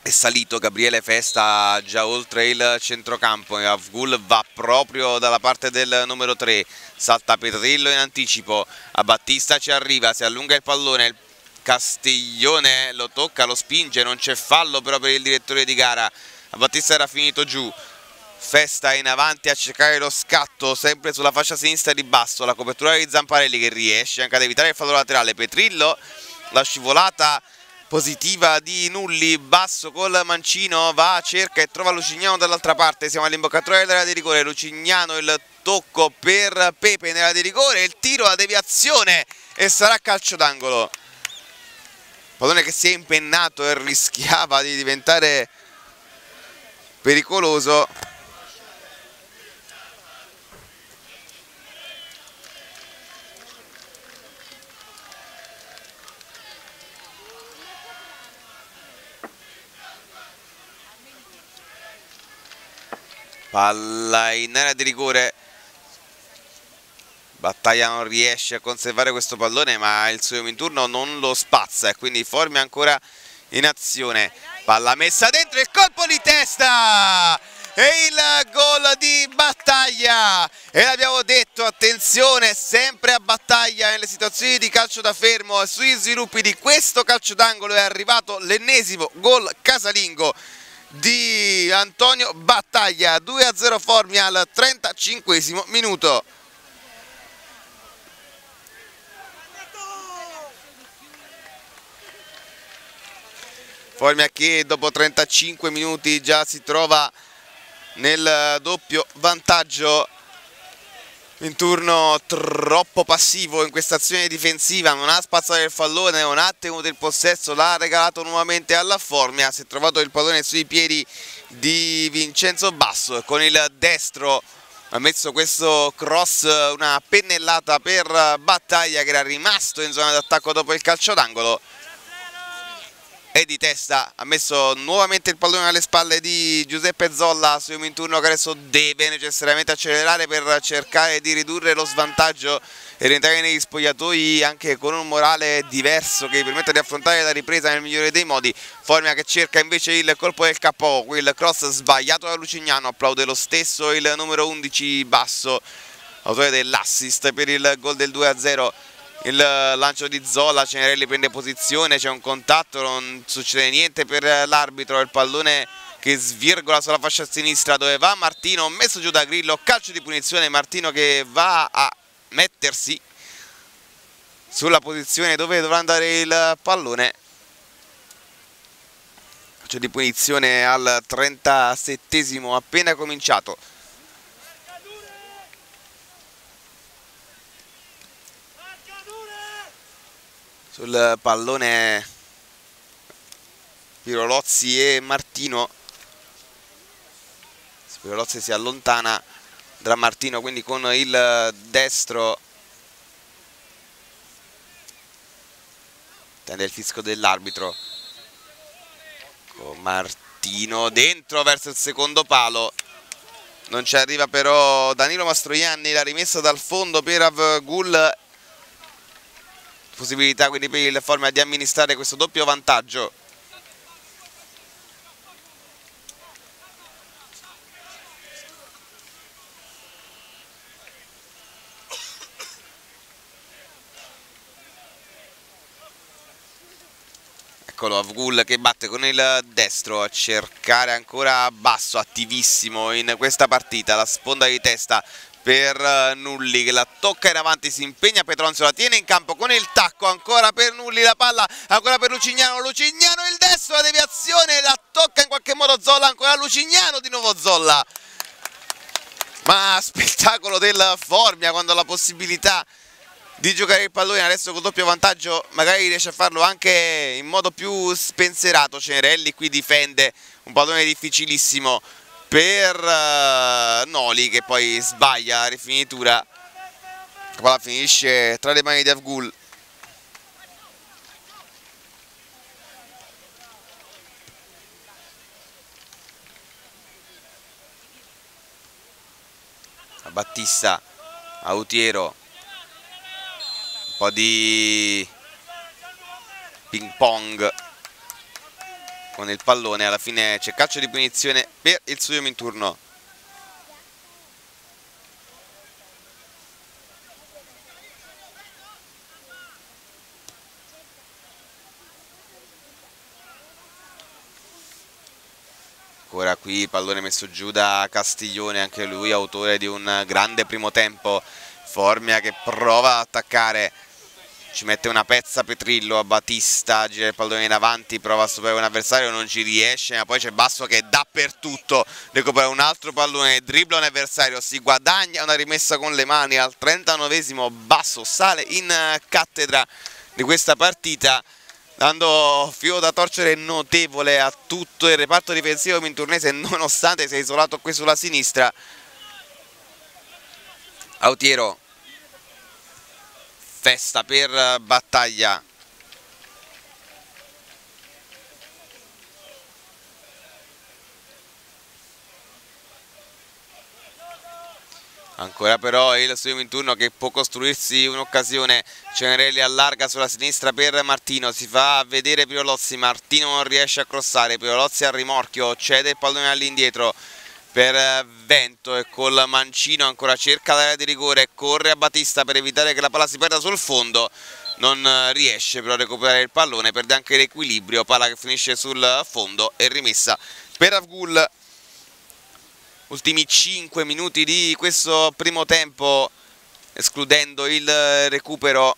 è salito Gabriele Festa già oltre il centrocampo e Avgul va proprio dalla parte del numero 3 salta Petrillo in anticipo a Battista ci arriva si allunga il pallone il Castiglione lo tocca lo spinge non c'è fallo però per il direttore di gara. A Battista era finito giù Festa in avanti a cercare lo scatto sempre sulla fascia sinistra di basso la copertura di Zamparelli che riesce anche ad evitare il fallo laterale. Petrillo la scivolata positiva di Nulli, basso col mancino, va, cerca e trova Lucignano dall'altra parte, siamo all'imboccatura dell'area di rigore, Lucignano il tocco per Pepe nella di rigore, il tiro, la deviazione e sarà calcio d'angolo. Pallone che si è impennato e rischiava di diventare pericoloso palla in area di rigore. Battaglia non riesce a conservare questo pallone ma il suo in turno non lo spazza e quindi Formia ancora in azione. Palla messa dentro il colpo di testa! E il gol di battaglia! E l'abbiamo detto attenzione sempre a battaglia nelle situazioni di calcio da fermo sui sviluppi di questo calcio d'angolo è arrivato l'ennesimo gol casalingo di Antonio Battaglia. 2-0 Formia al 35 minuto. Formia che dopo 35 minuti già si trova nel doppio vantaggio in turno troppo passivo in questa azione difensiva, non ha spazzato il pallone, non ha tenuto il possesso, l'ha regalato nuovamente alla Formia, si è trovato il pallone sui piedi di Vincenzo Basso con il destro ha messo questo cross, una pennellata per Battaglia che era rimasto in zona d'attacco dopo il calcio d'angolo e di testa. Ha messo nuovamente il pallone alle spalle di Giuseppe Zolla. Su un turno che adesso deve necessariamente accelerare per cercare di ridurre lo svantaggio e rientrare negli spogliatoi anche con un morale diverso che gli permette di affrontare la ripresa nel migliore dei modi. Formia che cerca invece il colpo del KO, quel cross sbagliato da Lucignano, applaude lo stesso il numero 11 Basso, autore dell'assist per il gol del 2-0 il lancio di Zolla, Cenerelli prende posizione, c'è un contatto, non succede niente per l'arbitro, il pallone che svirgola sulla fascia sinistra dove va Martino, messo giù da Grillo, calcio di punizione, Martino che va a mettersi sulla posizione dove dovrà andare il pallone. Calcio di punizione al 37esimo appena cominciato. Sul pallone Pirolozzi e Martino. Pirolozzi si allontana da Martino quindi con il destro. Tende il fisco dell'arbitro. Con Martino dentro verso il secondo palo. Non ci arriva però Danilo Mastroianni la rimessa dal fondo per Avgul possibilità quindi per il Formia di amministrare questo doppio vantaggio. Eccolo Avgul che batte con il destro a cercare ancora basso, attivissimo in questa partita, la sponda di testa per eh, Nulli che la tocca in avanti, si impegna Petronzio, la tiene in campo con il tacco, ancora per Nulli la palla, ancora per Lucignano, Lucignano il destro, la deviazione, la tocca in qualche modo Zolla, ancora Lucignano, di nuovo Zolla. Ma spettacolo del Formia quando ha la possibilità di giocare il pallone adesso con doppio vantaggio magari riesce a farlo anche in modo più spensierato Cenerelli qui difende un pallone difficilissimo per uh, Noli che poi sbaglia la rifinitura. La finisce tra le mani di Avgul Battista Autiero un po' di ping pong con il pallone alla fine c'è calcio di punizione per il Studium in turno. Ancora qui pallone messo giù da Castiglione anche lui autore di un grande primo tempo. Formia che prova ad attaccare ci mette una pezza Petrillo a Batista, gira il pallone in avanti, prova a superare un avversario, non ci riesce, ma poi c'è Basso che è dappertutto, recupera un altro pallone, dribbla un avversario, si guadagna una rimessa con le mani al 39esimo, Basso sale in cattedra di questa partita, dando filo da torcere notevole a tutto il reparto difensivo minturnese, nonostante sia isolato qui sulla sinistra. Autiero festa per eh, battaglia. Ancora però il suo in turno che può costruirsi un'occasione. Cenerelli allarga sulla sinistra per Martino. Si fa vedere Pirolozzi. Martino non riesce a crossare. Pirolozzi al rimorchio. Cede il pallone all'indietro per eh, Vento e col mancino ancora cerca l'area di rigore corre a Battista per evitare che la palla si perda sul fondo non eh, riesce però a recuperare il pallone perde anche l'equilibrio palla che finisce sul fondo e rimessa per Avgul ultimi 5 minuti di questo primo tempo escludendo il recupero.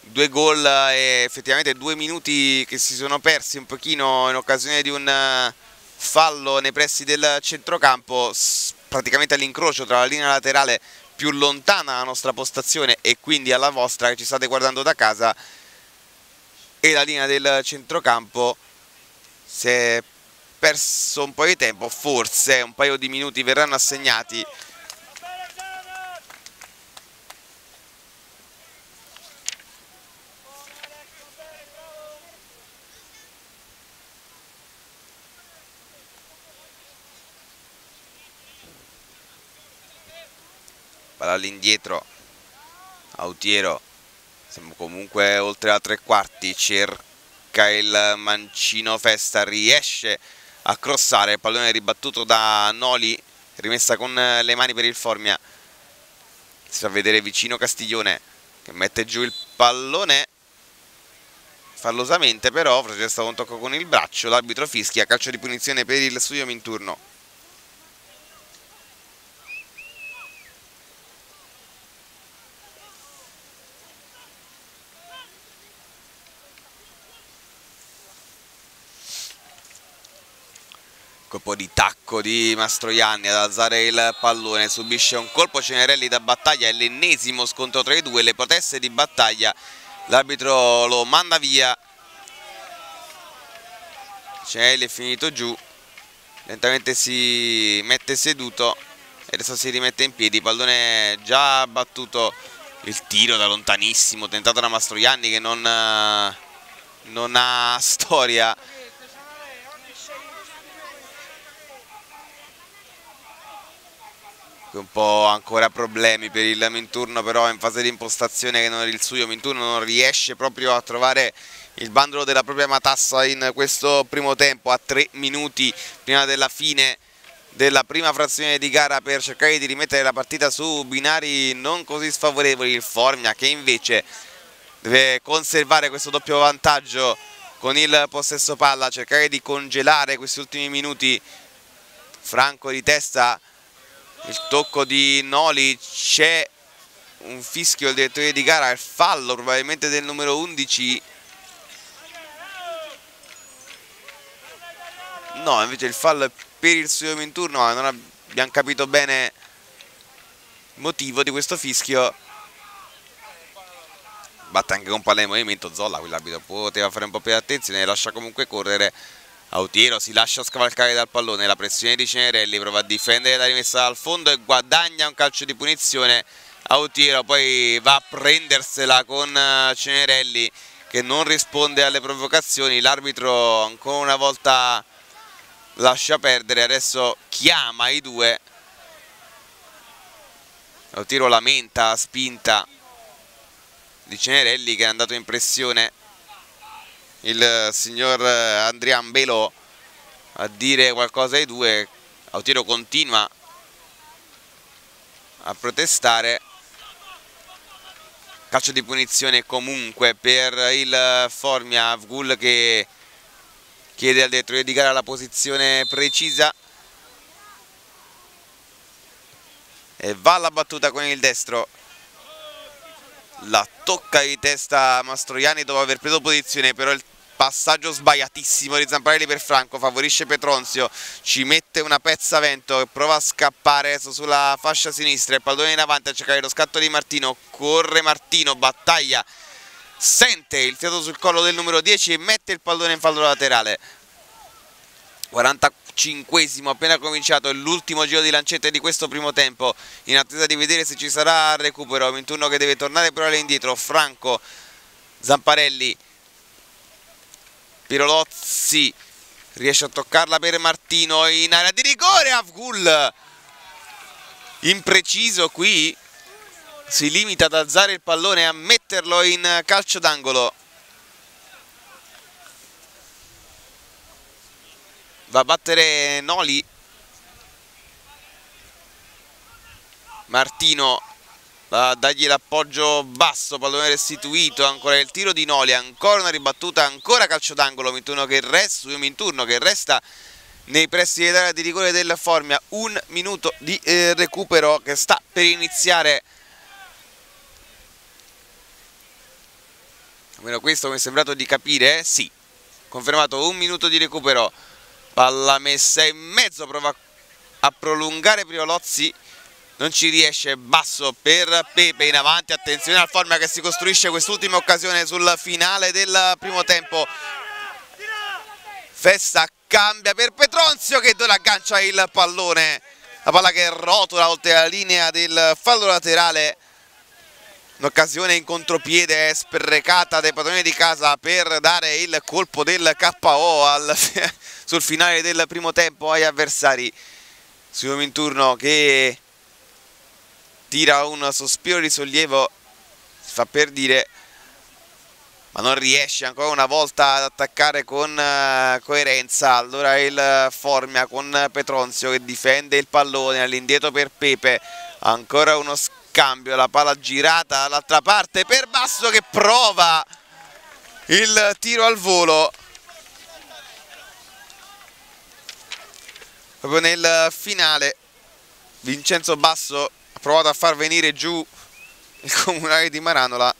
Due gol e effettivamente due minuti che si sono persi un pochino in occasione di un fallo nei pressi del centrocampo praticamente all'incrocio tra la linea laterale più lontana dalla nostra postazione e quindi alla vostra che ci state guardando da casa e la linea del centrocampo si è perso un po' di tempo forse un paio di minuti verranno assegnati palla all'indietro Autiero siamo comunque oltre a tre quarti cerca il mancino Festa riesce a crossare pallone ribattuto da Noli rimessa con le mani per il Formia. Si fa vedere vicino Castiglione che mette giù il pallone fallosamente però stato un tocco con il braccio l'arbitro fischia calcio di punizione per il studio Minturno. colpo di tacco di Mastroianni ad alzare il pallone subisce un colpo Cenerelli da battaglia è l'ennesimo scontro tra i due le proteste di battaglia l'arbitro lo manda via. Cenerelli è finito giù lentamente si mette seduto e adesso si rimette in piedi pallone già battuto il tiro da lontanissimo tentato da Mastroianni che non, non ha storia un po' ancora problemi per il Minturno però in fase di impostazione che non è il suo Minturno non riesce proprio a trovare il bandolo della propria matassa in questo primo tempo a tre minuti prima della fine della prima frazione di gara per cercare di rimettere la partita su binari non così sfavorevoli. Il Formia che invece deve conservare questo doppio vantaggio con il possesso palla cercare di congelare questi ultimi minuti. Franco di testa il tocco di Noli c'è un fischio del direttore di gara il fallo probabilmente del numero 11 no invece il fallo è per il suo in turno non abbiamo capito bene il motivo di questo fischio. Batte anche con palla in movimento Zolla quell'arbitro poteva fare un po' più di attenzione lascia comunque correre Autiero si lascia scavalcare dal pallone, la pressione di Cenerelli prova a difendere la rimessa dal fondo e guadagna un calcio di punizione. Autiero poi va a prendersela con eh, Cenerelli che non risponde alle provocazioni, l'arbitro ancora una volta lascia perdere, adesso chiama i due. Autiero lamenta la spinta di Cenerelli che è andato in pressione il signor Andrian Belo a dire qualcosa ai due Autiero continua a protestare. Calcio di punizione comunque per il Formia Avgul che chiede al direttore di gara la posizione precisa. E va alla battuta con il destro. La tocca di testa Mastroianni dopo aver preso posizione però il passaggio sbagliatissimo di Zamparelli per Franco favorisce Petronzio ci mette una pezza vento e prova a scappare sulla fascia sinistra il pallone in avanti a cercare lo scatto di Martino corre Martino battaglia sente il fiato sul collo del numero 10 e mette il pallone in fallo laterale. 45esimo appena cominciato l'ultimo giro di lancette di questo primo tempo in attesa di vedere se ci sarà recupero in turno che deve tornare però indietro Franco Zamparelli Pirolozzi riesce a toccarla per Martino in area di rigore Avgul impreciso qui si limita ad alzare il pallone e a metterlo in calcio d'angolo. Va a battere Noli. Martino va a dargli l'appoggio basso, pallone restituito, ancora il tiro di Noli, ancora una ribattuta, ancora calcio d'angolo, Minturno che resta, Minturno che resta nei pressi dell'area di rigore del Formia, un minuto di eh, recupero che sta per iniziare. Almeno questo mi è sembrato di capire, eh? sì, confermato un minuto di recupero, palla messa in mezzo, prova a prolungare Priolozzi, non ci riesce basso per Pepe in avanti. Attenzione al Formia che si costruisce quest'ultima occasione sul finale del primo tempo. Festa cambia per Petronzio che dove aggancia il pallone. La palla che rotola oltre la linea del fallo laterale. Un'occasione in contropiede sprecata dai padroni di casa per dare il colpo del KO al, sul finale del primo tempo agli avversari. Suomo in turno che tira un sospiro di sollievo fa per dire ma non riesce ancora una volta ad attaccare con uh, coerenza. Allora il Formia con Petronzio che difende il pallone all'indietro per Pepe. Ancora uno scambio la palla girata dall'altra parte per Basso che prova il tiro al volo. Proprio nel finale Vincenzo Basso ha provato a far venire giù il comunale di Maranola.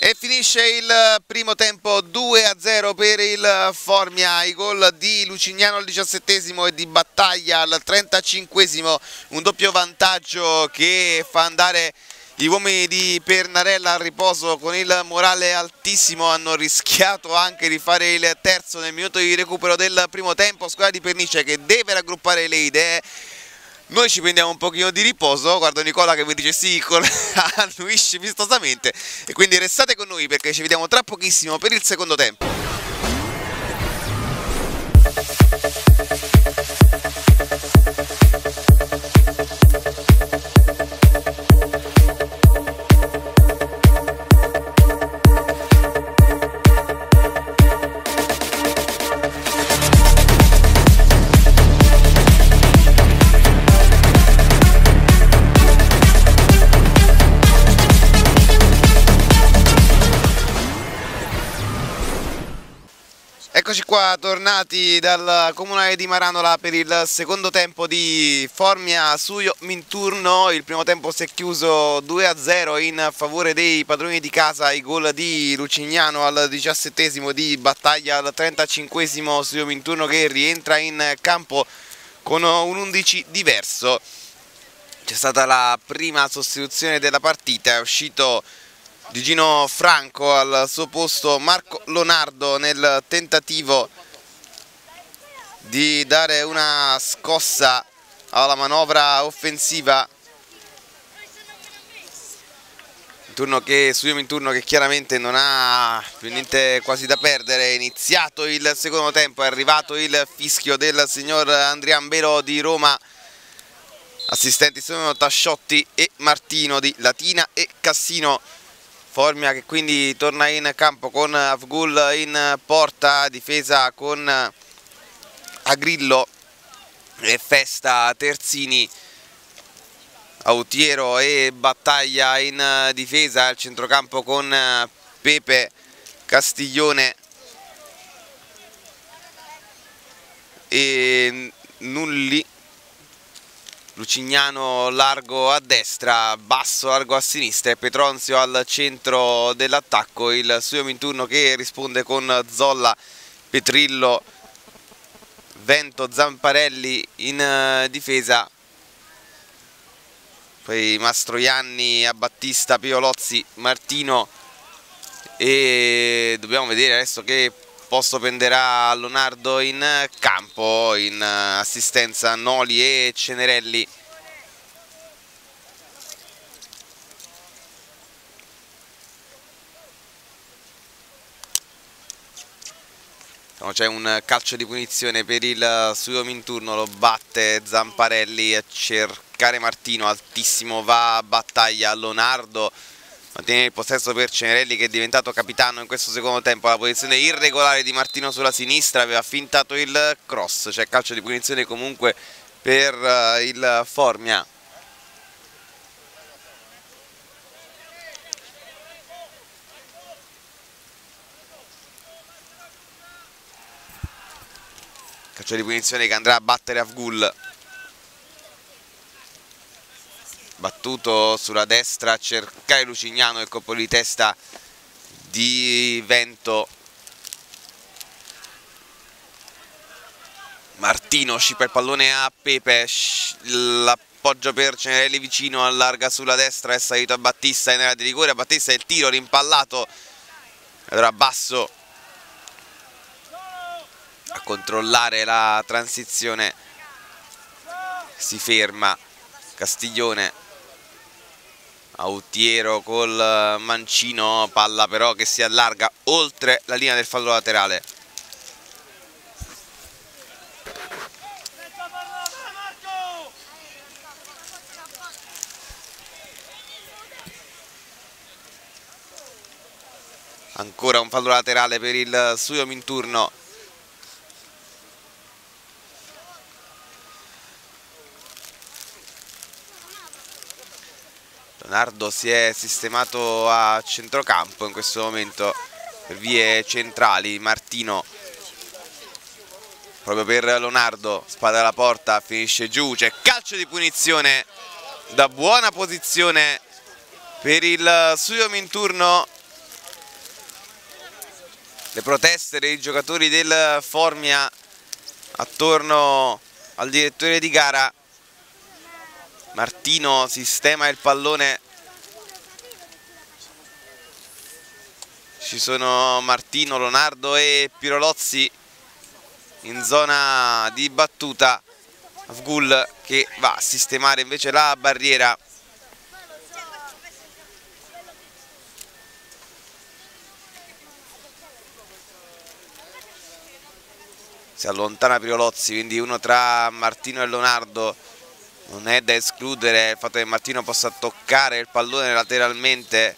E finisce il primo tempo 2-0 per il Formia, i gol di Lucignano al diciassettesimo e di Battaglia al trentacinquesimo, un doppio vantaggio che fa andare gli uomini di Pernarella al riposo con il morale altissimo hanno rischiato anche di fare il terzo nel minuto di recupero del primo tempo, squadra di Pernice che deve raggruppare le idee. Noi ci prendiamo un pochino di riposo, guardo Nicola che mi dice sì, annuisce vistosamente. E quindi restate con noi perché ci vediamo tra pochissimo per il secondo tempo. Eccoci qua tornati dal comunale di Maranola per il secondo tempo di Formia Suio Minturno, il primo tempo si è chiuso 2-0 in favore dei padroni di casa, i gol di Lucignano al diciassettesimo di battaglia al 35 Suio Minturno che rientra in campo con un 11 diverso. C'è stata la prima sostituzione della partita, è uscito di Gino Franco al suo posto Marco Lonardo nel tentativo di dare una scossa alla manovra offensiva. Turno che, in turno che chiaramente non ha più niente quasi da perdere. È iniziato il secondo tempo è arrivato il fischio del signor Andrian Bero di Roma. Assistenti sono Tasciotti e Martino di Latina e Cassino Formia che quindi torna in campo con Afgul in porta, difesa con Agrillo e Festa Terzini, Autiero e Battaglia in difesa, al centrocampo con Pepe Castiglione. E Nulli Lucignano largo a destra, Basso largo a sinistra e Petronzio al centro dell'attacco, il suo in turno che risponde con Zolla, Petrillo, Vento, Zamparelli in eh, difesa, poi Mastroianni, Abbattista, Piolozzi, Martino. E dobbiamo vedere adesso che posto prenderà Leonardo in campo, in assistenza Noli e Cenerelli. C'è un calcio di punizione per il suo Minturno, lo batte Zamparelli a cercare Martino, altissimo va a battaglia Leonardo mantenere il possesso per Cenerelli che è diventato capitano in questo secondo tempo la posizione irregolare di Martino sulla sinistra. Aveva fintato il cross. C'è cioè calcio di punizione comunque per uh, il Formia. Calcio di punizione che andrà a battere Afgul battuto sulla destra a cercare Lucignano il colpo di testa di Vento. Martino scipa il pallone a Pepe l'appoggio per Cenerelli vicino allarga sulla destra è salito a Battista in area di rigore. Battista il tiro rimpallato. Allora Basso a controllare la transizione. Si ferma Castiglione Autiero col eh, mancino, palla però che si allarga oltre la linea del fallo laterale. Ancora un fallo laterale per il Suyom in turno. Leonardo si è sistemato a centrocampo in questo momento per vie centrali. Martino proprio per Leonardo spada alla porta finisce giù c'è calcio di punizione da buona posizione per il Suyom in turno. Le proteste dei giocatori del Formia attorno al direttore di gara Martino sistema il pallone. Ci sono Martino, Leonardo e Pirolozzi in zona di battuta. Afgul che va a sistemare invece la barriera. Si allontana Priolozzi quindi uno tra Martino e Leonardo non è da escludere il fatto che Martino possa toccare il pallone lateralmente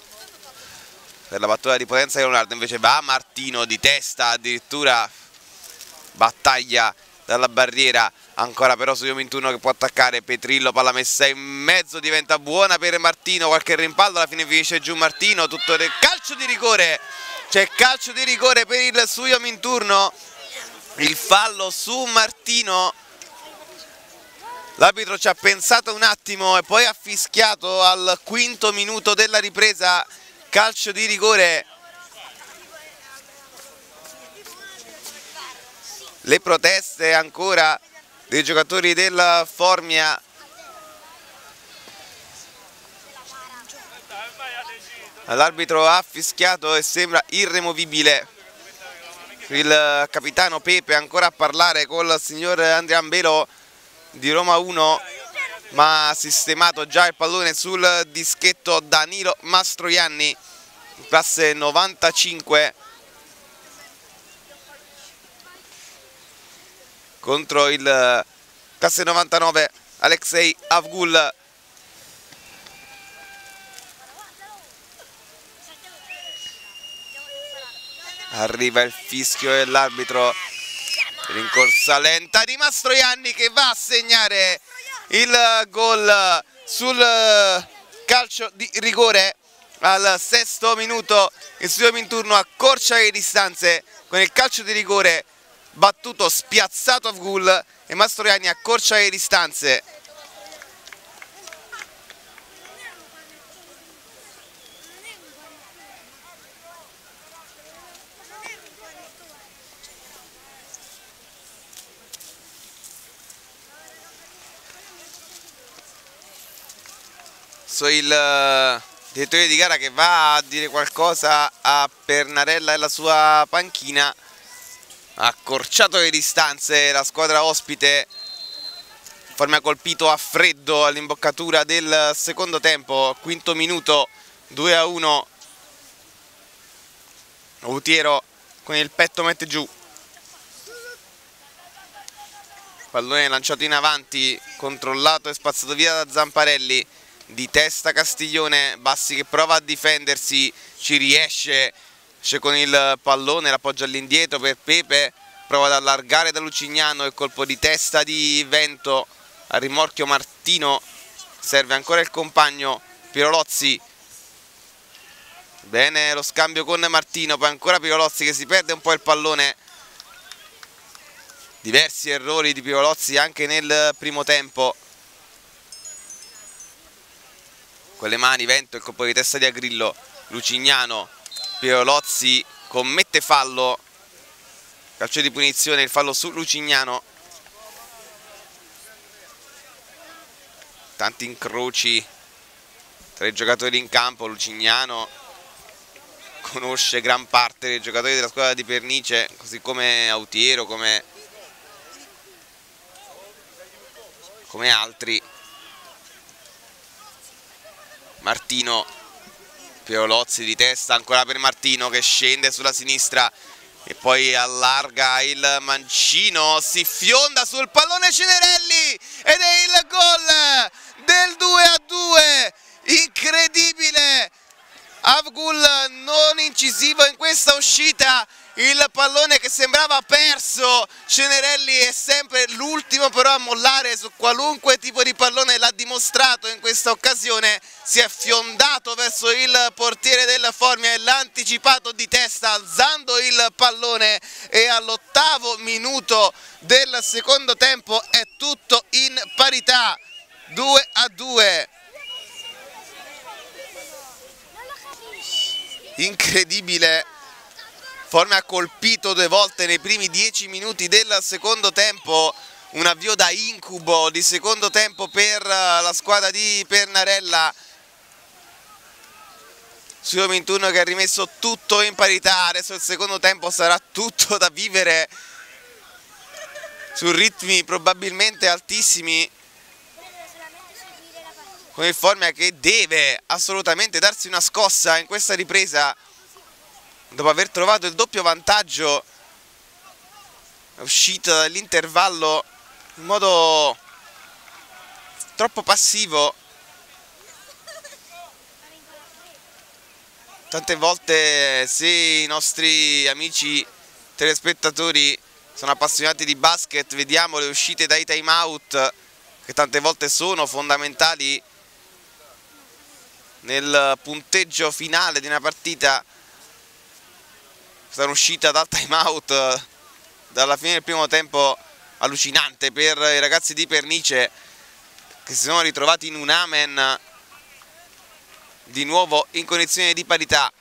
per la battuta di potenza di Leonardo. Invece va Martino di testa addirittura battaglia dalla barriera. Ancora però su Minturno che può attaccare Petrillo palla messa in mezzo diventa buona per Martino qualche rimpallo alla fine finisce giù Martino tutto il calcio di rigore. C'è calcio di rigore per il Suyo Minturno il fallo su Martino l'arbitro ci ha pensato un attimo e poi ha fischiato al quinto minuto della ripresa. Calcio di rigore. Le proteste ancora dei giocatori della Formia. L'arbitro ha fischiato e sembra irremovibile. Il capitano Pepe ancora a parlare col signor Andrea Ambelo di Roma 1 ma ha sistemato già il pallone sul dischetto Danilo Mastroianni. Classe 95 contro il classe 99 Alexei Avgul. Arriva il fischio dell'arbitro rincorsa lenta di Mastroianni che va a segnare il gol sul calcio di rigore al sesto minuto. Il studio Minturno accorcia le distanze con il calcio di rigore battuto spiazzato a gol e Mastroianni accorcia le distanze il eh, direttore di gara che va a dire qualcosa a Pernarella e la sua panchina ha accorciato le distanze la squadra ospite Forme ha colpito a freddo all'imboccatura del secondo tempo quinto minuto 2 a 1 Utiero con il petto mette giù. Pallone lanciato in avanti controllato e spazzato via da Zamparelli di testa Castiglione, Bassi che prova a difendersi, ci riesce, esce con il pallone, l'appoggia all'indietro per Pepe, prova ad allargare da Lucignano il colpo di testa di Vento a rimorchio Martino, serve ancora il compagno Pirolozzi, bene lo scambio con Martino, poi ancora Pirolozzi che si perde un po' il pallone, diversi errori di Pirolozzi anche nel primo tempo, con le mani Vento il colpo di testa di Agrillo Lucignano Piolozzi commette fallo. Calcio di punizione il fallo su Lucignano. Tanti incroci tra i giocatori in campo Lucignano conosce gran parte dei giocatori della squadra di Pernice così come Autiero come, come altri Martino Peolozzi di testa ancora per Martino che scende sulla sinistra e poi allarga il mancino si fionda sul pallone Cenerelli ed è il gol del 2 a 2 incredibile! Avgul non incisivo in questa uscita il pallone che sembrava perso. Cenerelli è sempre l'ultimo però a mollare su qualunque tipo di pallone l'ha dimostrato in questa occasione si è fiondato verso il portiere del Formia e l'ha anticipato di testa alzando il pallone. E all'ottavo minuto del secondo tempo è tutto in parità. 2 a 2 incredibile. Forme ha colpito due volte nei primi dieci minuti del secondo tempo, un avvio da incubo di secondo tempo per la squadra di Pernarella. Suo Minturno che ha rimesso tutto in parità, adesso il secondo tempo sarà tutto da vivere su ritmi probabilmente altissimi. Con il Formia che deve assolutamente darsi una scossa in questa ripresa. Dopo aver trovato il doppio vantaggio è uscito dall'intervallo in modo troppo passivo tante volte se i nostri amici telespettatori sono appassionati di basket vediamo le uscite dai time out che tante volte sono fondamentali nel punteggio finale di una partita. Questa uscita dal time out dalla fine del primo tempo allucinante per i ragazzi di Pernice che si sono ritrovati in un amen di nuovo in condizione di parità.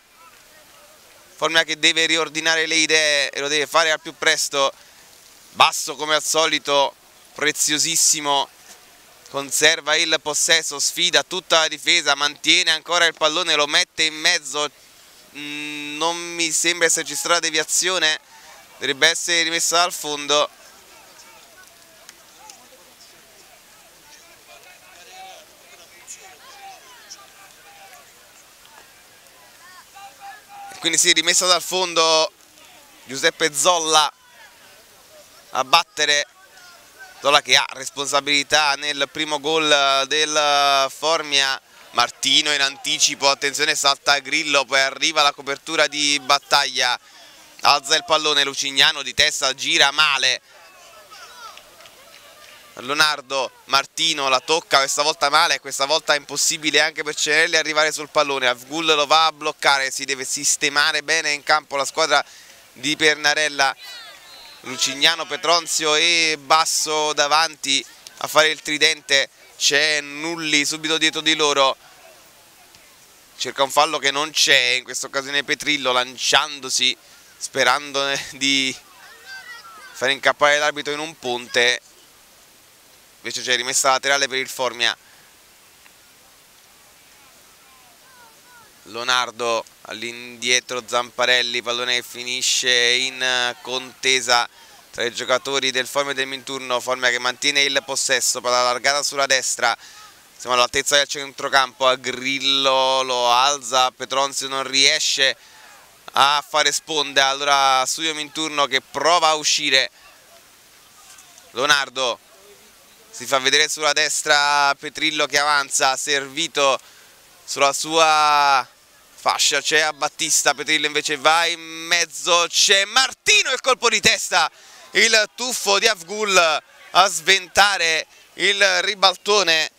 Formula che deve riordinare le idee e lo deve fare al più presto. Basso come al solito preziosissimo. Conserva il possesso sfida tutta la difesa mantiene ancora il pallone lo mette in mezzo. Mm, non mi sembra esserci stata deviazione. Dovrebbe essere rimessa dal fondo quindi si è rimessa dal fondo Giuseppe Zolla a battere Zolla che ha responsabilità nel primo gol del Formia Martino in anticipo, attenzione salta Grillo, poi arriva la copertura di battaglia, alza il pallone Lucignano di testa, gira male. Leonardo Martino la tocca questa volta male, questa volta è impossibile anche per Cenelli arrivare sul pallone, Avgul lo va a bloccare, si deve sistemare bene in campo la squadra di Pernarella, Lucignano, Petronzio e Basso davanti a fare il tridente. C'è Nulli subito dietro di loro. Cerca un fallo che non c'è in questa occasione Petrillo lanciandosi sperando di fare incappare l'arbitro in un ponte invece c'è rimessa laterale per il Formia. Leonardo all'indietro Zamparelli pallone che finisce in contesa tra i giocatori del Formia del Minturno, Formia che mantiene il possesso, palla allargata sulla destra, siamo all'altezza del centrocampo, a Grillo lo alza, Petronzio non riesce a fare sponda, allora Studio Minturno che prova a uscire, Leonardo si fa vedere sulla destra Petrillo che avanza, servito sulla sua fascia, c'è a Battista, Petrillo invece va in mezzo, c'è Martino il colpo di testa il tuffo di Avgul a sventare il ribaltone.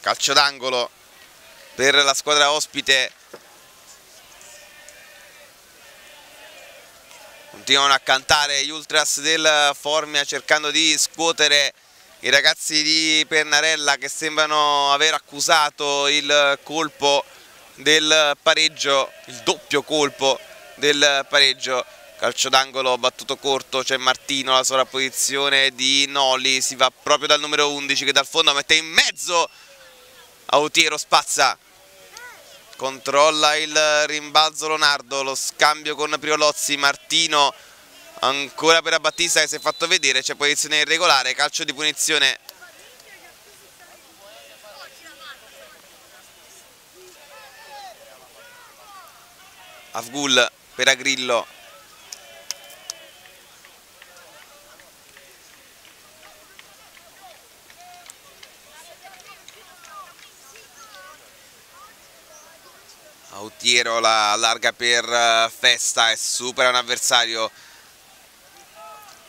Calcio d'angolo per la squadra ospite. Continuano a cantare gli ultras del Formia cercando di scuotere i ragazzi di Pernarella che sembrano aver accusato il colpo del pareggio, il doppio colpo del pareggio. Calcio d'angolo battuto corto, c'è Martino, la sovrapposizione di Noli, si va proprio dal numero 11 che dal fondo mette in mezzo Autiero spazza, controlla il rimbalzo Leonardo, lo scambio con Priolozzi, Martino ancora per Battista che si è fatto vedere c'è posizione irregolare calcio di punizione. Afgul per Agrillo Autiero la allarga per eh, Festa e supera un avversario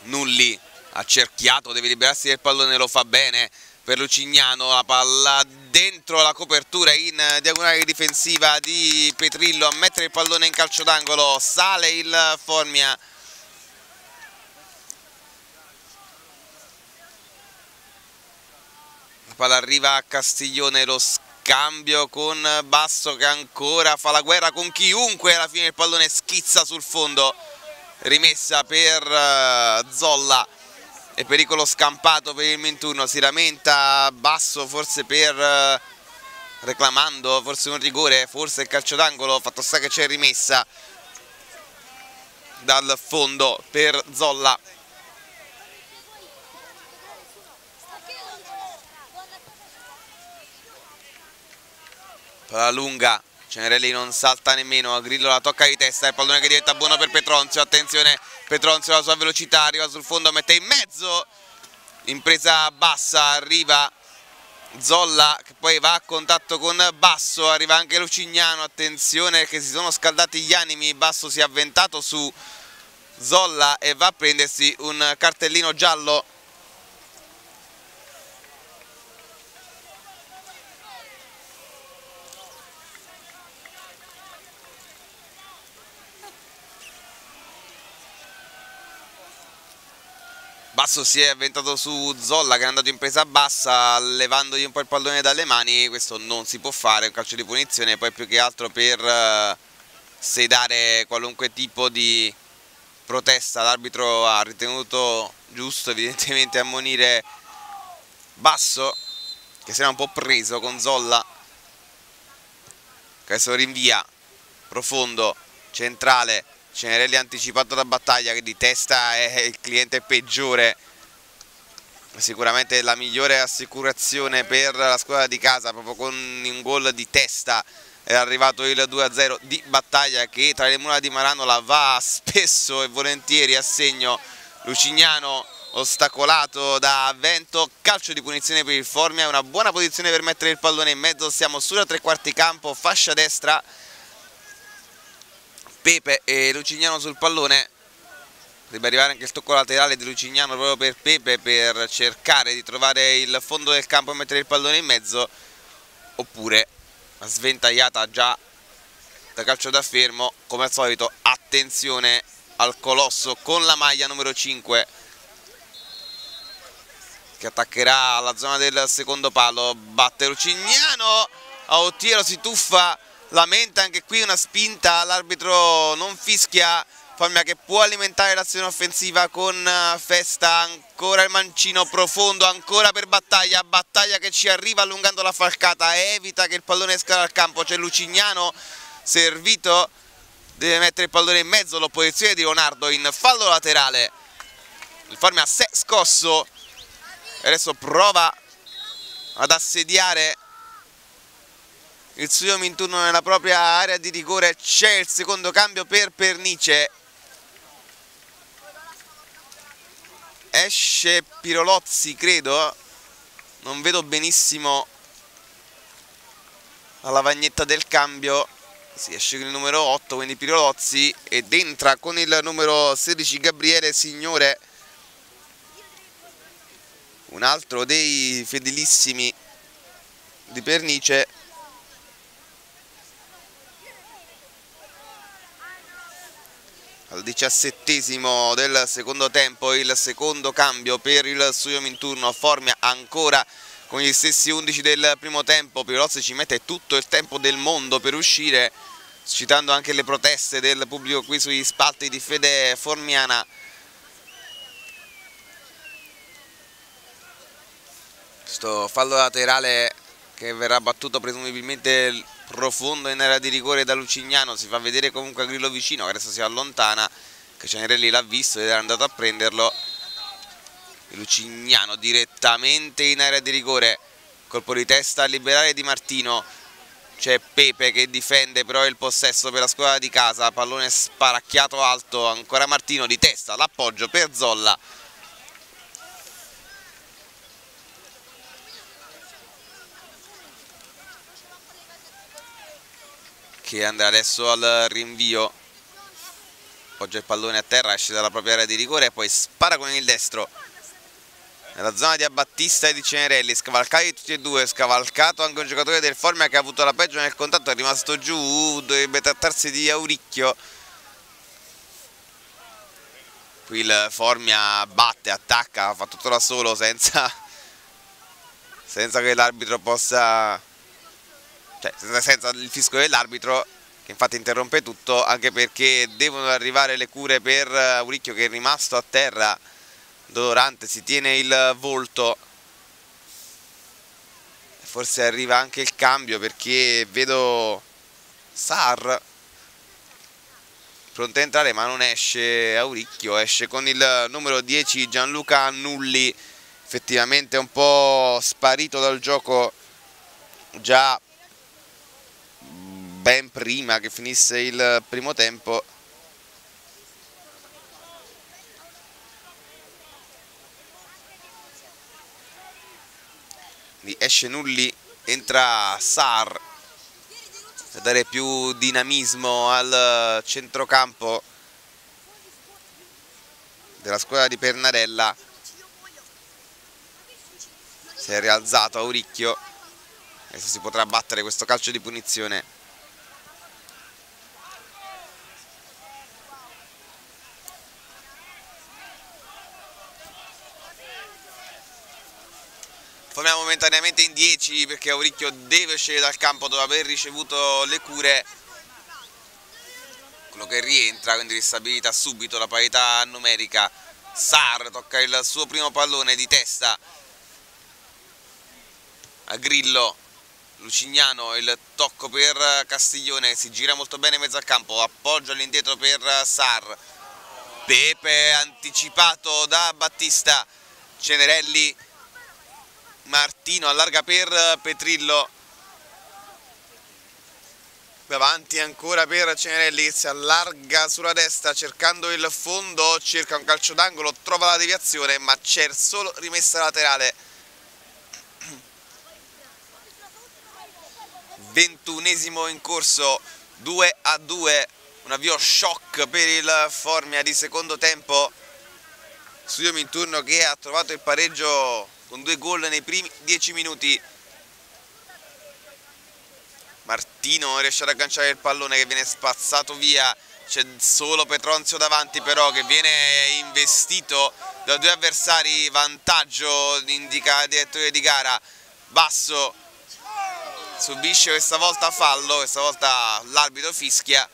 Nulli accerchiato, deve liberarsi del pallone, lo fa bene per Lucignano, la palla dentro la copertura in diagonale difensiva di Petrillo a mettere il pallone in calcio d'angolo, sale il Formia. La palla arriva a Castiglione, lo scambio con Basso che ancora fa la guerra con chiunque, alla fine il pallone schizza sul fondo, rimessa per eh, Zolla e pericolo scampato per il Minturno, si lamenta basso forse per eh, reclamando forse un rigore, forse il calcio d'angolo, fatto sta che c'è rimessa dal fondo per Zolla. Palla lunga Cenerelli non salta nemmeno, Grillo la tocca di testa, il pallone che diventa buono per Petronzio, attenzione Petronzio la sua velocità, arriva sul fondo, mette in mezzo, impresa bassa, arriva Zolla che poi va a contatto con Basso, arriva anche Lucignano, attenzione che si sono scaldati gli animi, Basso si è avventato su Zolla e va a prendersi un cartellino giallo Basso si è avventato su Zolla che è andato in presa bassa levandogli un po' il pallone dalle mani, questo non si può fare, un calcio di punizione. Poi più che altro per uh, sedare qualunque tipo di protesta l'arbitro ha ritenuto giusto evidentemente ammonire Basso che si era un po' preso con Zolla. Che adesso rinvia profondo, centrale Cenerelli anticipato da Battaglia che di testa è il cliente peggiore. Sicuramente la migliore assicurazione per la squadra di casa proprio con un gol di testa. È arrivato il 2-0 di Battaglia che tra le mura di Maranola va spesso e volentieri a segno. Lucignano ostacolato da Vento, calcio di punizione per il Formia, una buona posizione per mettere il pallone in mezzo, siamo sulla tre quarti campo, fascia destra Pepe e Lucignano sul pallone. Deve arrivare anche il tocco laterale di Lucignano proprio per Pepe per cercare di trovare il fondo del campo e mettere il pallone in mezzo. Oppure la sventagliata già da calcio da fermo. Come al solito attenzione al colosso con la maglia numero 5 che attaccherà alla zona del secondo palo. Batte Lucignano Autiero si tuffa lamenta anche qui una spinta, l'arbitro non fischia, Formia che può alimentare l'azione offensiva con eh, Festa, ancora il mancino profondo, ancora per Battaglia, Battaglia che ci arriva allungando la falcata, evita che il pallone esca dal campo, c'è Lucignano servito, deve mettere il pallone in mezzo, l'opposizione di Leonardo in fallo laterale, il Formia si è scosso e adesso prova ad assediare il suo Minturno nella propria area di rigore c'è il secondo cambio per Pernice. Esce Pirolozzi credo. Non vedo benissimo la lavagnetta del cambio. Si esce con il numero 8 quindi Pirolozzi ed entra con il numero 16 Gabriele Signore. Un altro dei fedelissimi di Pernice al diciassettesimo del secondo tempo il secondo cambio per il suo Minturno Formia ancora con gli stessi 11 del primo tempo. Pirozzi ci mette tutto il tempo del mondo per uscire citando anche le proteste del pubblico qui sugli spalti di fede formiana. Questo fallo laterale che verrà battuto presumibilmente profondo in area di rigore da Lucignano, si fa vedere comunque Grillo vicino, che adesso si allontana, che l'ha visto ed è andato a prenderlo. Lucignano direttamente in area di rigore, colpo di testa a liberare Di Martino, c'è Pepe che difende però il possesso per la squadra di casa, pallone sparacchiato alto, ancora Martino di testa, l'appoggio per Zolla. Che andrà adesso al rinvio. Appoggia il pallone a terra esce dalla propria area di rigore e poi spara con il destro. Nella zona di Abbattista e di Cenerelli scavalcati tutti e due scavalcato anche un giocatore del Formia che ha avuto la peggio nel contatto è rimasto giù dovrebbe trattarsi di Auricchio. Qui il Formia batte, attacca, fa tutto da solo senza, senza che l'arbitro possa cioè senza, il fisco dell'arbitro che infatti interrompe tutto anche perché devono arrivare le cure per Auricchio che è rimasto a terra dolorante, si tiene il volto. Forse arriva anche il cambio perché vedo Sar pronto a entrare ma non esce Auricchio, esce con il numero 10 Gianluca Annulli, effettivamente un po' sparito dal gioco già ben prima che finisse il primo tempo. Quindi esce Nulli, entra Sar per dare più dinamismo al centrocampo della squadra di Pernarella. Si è rialzato Auricchio. Adesso si potrà battere questo calcio di punizione momentaneamente in 10 perché Auricchio deve uscire dal campo dopo aver ricevuto le cure. Quello che rientra, quindi ristabilita subito la parità numerica. Sar tocca il suo primo pallone di testa a Grillo. Lucignano il tocco per Castiglione, si gira molto bene in mezzo al campo, appoggia all'indietro per Sar. Pepe anticipato da Battista. Cenerelli Martino allarga per Petrillo. Davanti ancora per Cenerelli si allarga sulla destra cercando il fondo cerca un calcio d'angolo trova la deviazione ma c'è solo rimessa laterale. Ventunesimo in corso 2 a 2 un avvio shock per il Formia di secondo tempo. Studio Minturno che ha trovato il pareggio con due gol nei primi dieci minuti. Martino riesce ad agganciare il pallone che viene spazzato via. C'è solo Petronzio davanti però che viene investito da due avversari. Vantaggio indica direttore di gara. Basso subisce questa volta fallo questa volta l'arbitro fischia.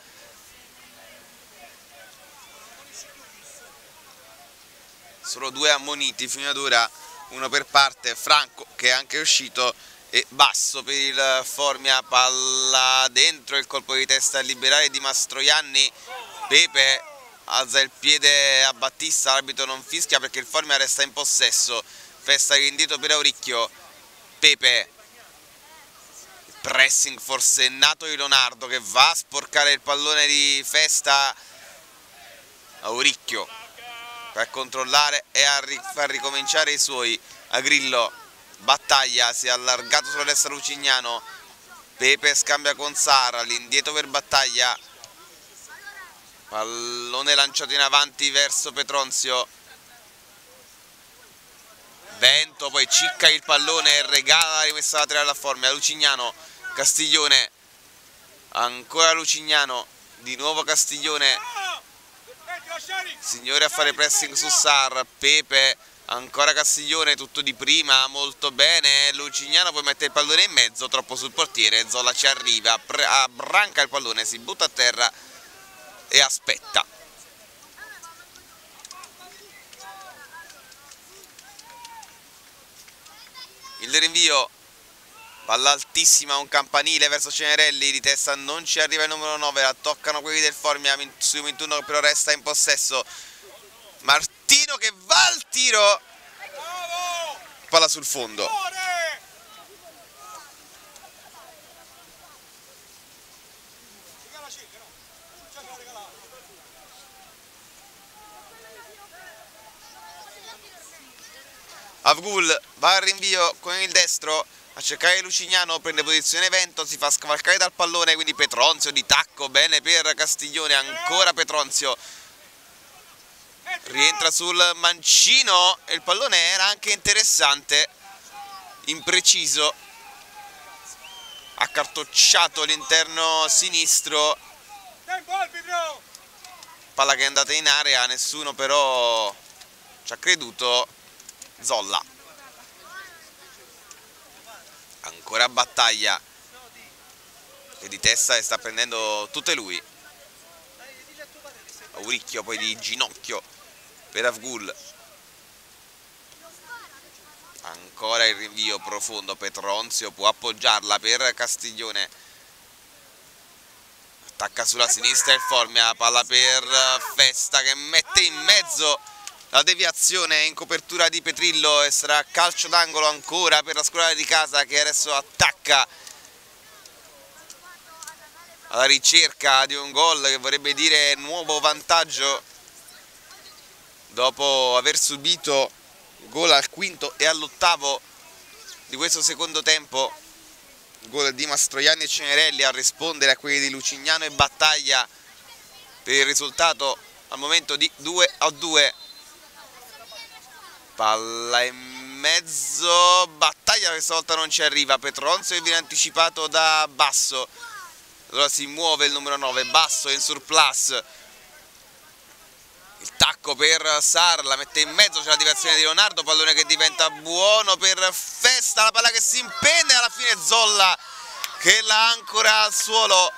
Solo due ammoniti fino ad ora uno per parte, Franco che è anche uscito e basso per il Formia, palla dentro, il colpo di testa liberale di Mastroianni, Pepe alza il piede a Battista, l'arbitro non fischia perché il Formia resta in possesso, festa indietro per Auricchio, Pepe, pressing forsennato di Leonardo che va a sporcare il pallone di festa, Auricchio per controllare e a far ricominciare i suoi. A Grillo battaglia si è allargato sulla destra Lucignano. Pepe scambia con Sara l'indietro per battaglia. Pallone lanciato in avanti verso Petronzio. Vento poi cicca il pallone e regala la rimessa laterale a Formia. Lucignano Castiglione. Ancora Lucignano di nuovo Castiglione Signore a fare pressing su Sar, Pepe, ancora Castiglione, tutto di prima, molto bene, Lucignano poi mette il pallone in mezzo, troppo sul portiere, Zola ci arriva, abbranca il pallone, si butta a terra e aspetta. Il rinvio palla altissima, un campanile verso Cenerelli, di testa non ci arriva il numero 9, la toccano quelli del Formia, su Minturno però resta in possesso, Martino che va al tiro, palla sul fondo. Avgul va al rinvio con il destro a cercare Lucignano, prende posizione Vento, si fa scavalcare dal pallone, quindi Petronzio di tacco, bene per Castiglione, ancora Petronzio. Rientra sul mancino e il pallone era anche interessante, impreciso. Accartocciato l'interno sinistro. Palla che è andata in area, nessuno però ci ha creduto. Zolla ancora battaglia e di testa e sta prendendo tutte lui. Auricchio poi di ginocchio per Avgul ancora il rinvio profondo Petronzio può appoggiarla per Castiglione. Attacca sulla sinistra il Formia palla per Festa che mette in mezzo la deviazione in copertura di Petrillo e sarà calcio d'angolo ancora per la scuola di casa che adesso attacca alla ricerca di un gol che vorrebbe dire nuovo vantaggio dopo aver subito gol al quinto e all'ottavo di questo secondo tempo. Gol di Mastroianni e Cenerelli a rispondere a quelli di Lucignano e Battaglia per il risultato al momento di 2 a 2 palla in mezzo battaglia questa volta non ci arriva. Petronzio che viene anticipato da Basso. Allora si muove il numero 9 Basso in surplus. Il tacco per Sar la mette in mezzo c'è la diversione di Leonardo pallone che diventa buono per Festa la palla che si impende alla fine Zolla che la ancora al suolo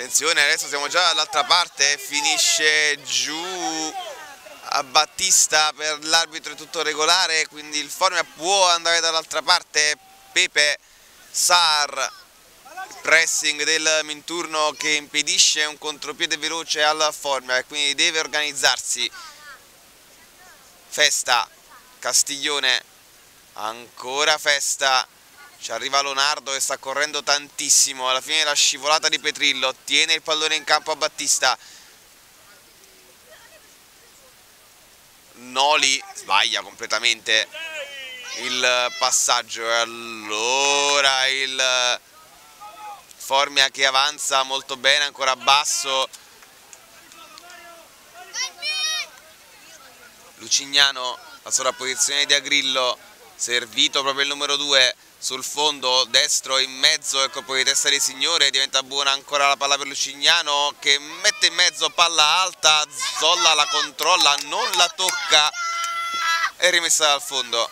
Attenzione, adesso siamo già dall'altra parte, finisce giù a Battista per l'arbitro è tutto regolare, quindi il Formia può andare dall'altra parte, Pepe, Sar, pressing del Minturno che impedisce un contropiede veloce al Formia e quindi deve organizzarsi. Festa, Castiglione, ancora Festa ci arriva Leonardo che sta correndo tantissimo, alla fine la scivolata di Petrillo, tiene il pallone in campo a Battista. Noli sbaglia completamente il passaggio e allora il Formia che avanza molto bene, ancora basso. Lucignano, la sovrapposizione di Agrillo, servito proprio il numero 2 sul fondo destro in mezzo il colpo di testa di Signore diventa buona ancora la palla per Lucignano che mette in mezzo palla alta Zolla la controlla non la tocca e rimessa dal fondo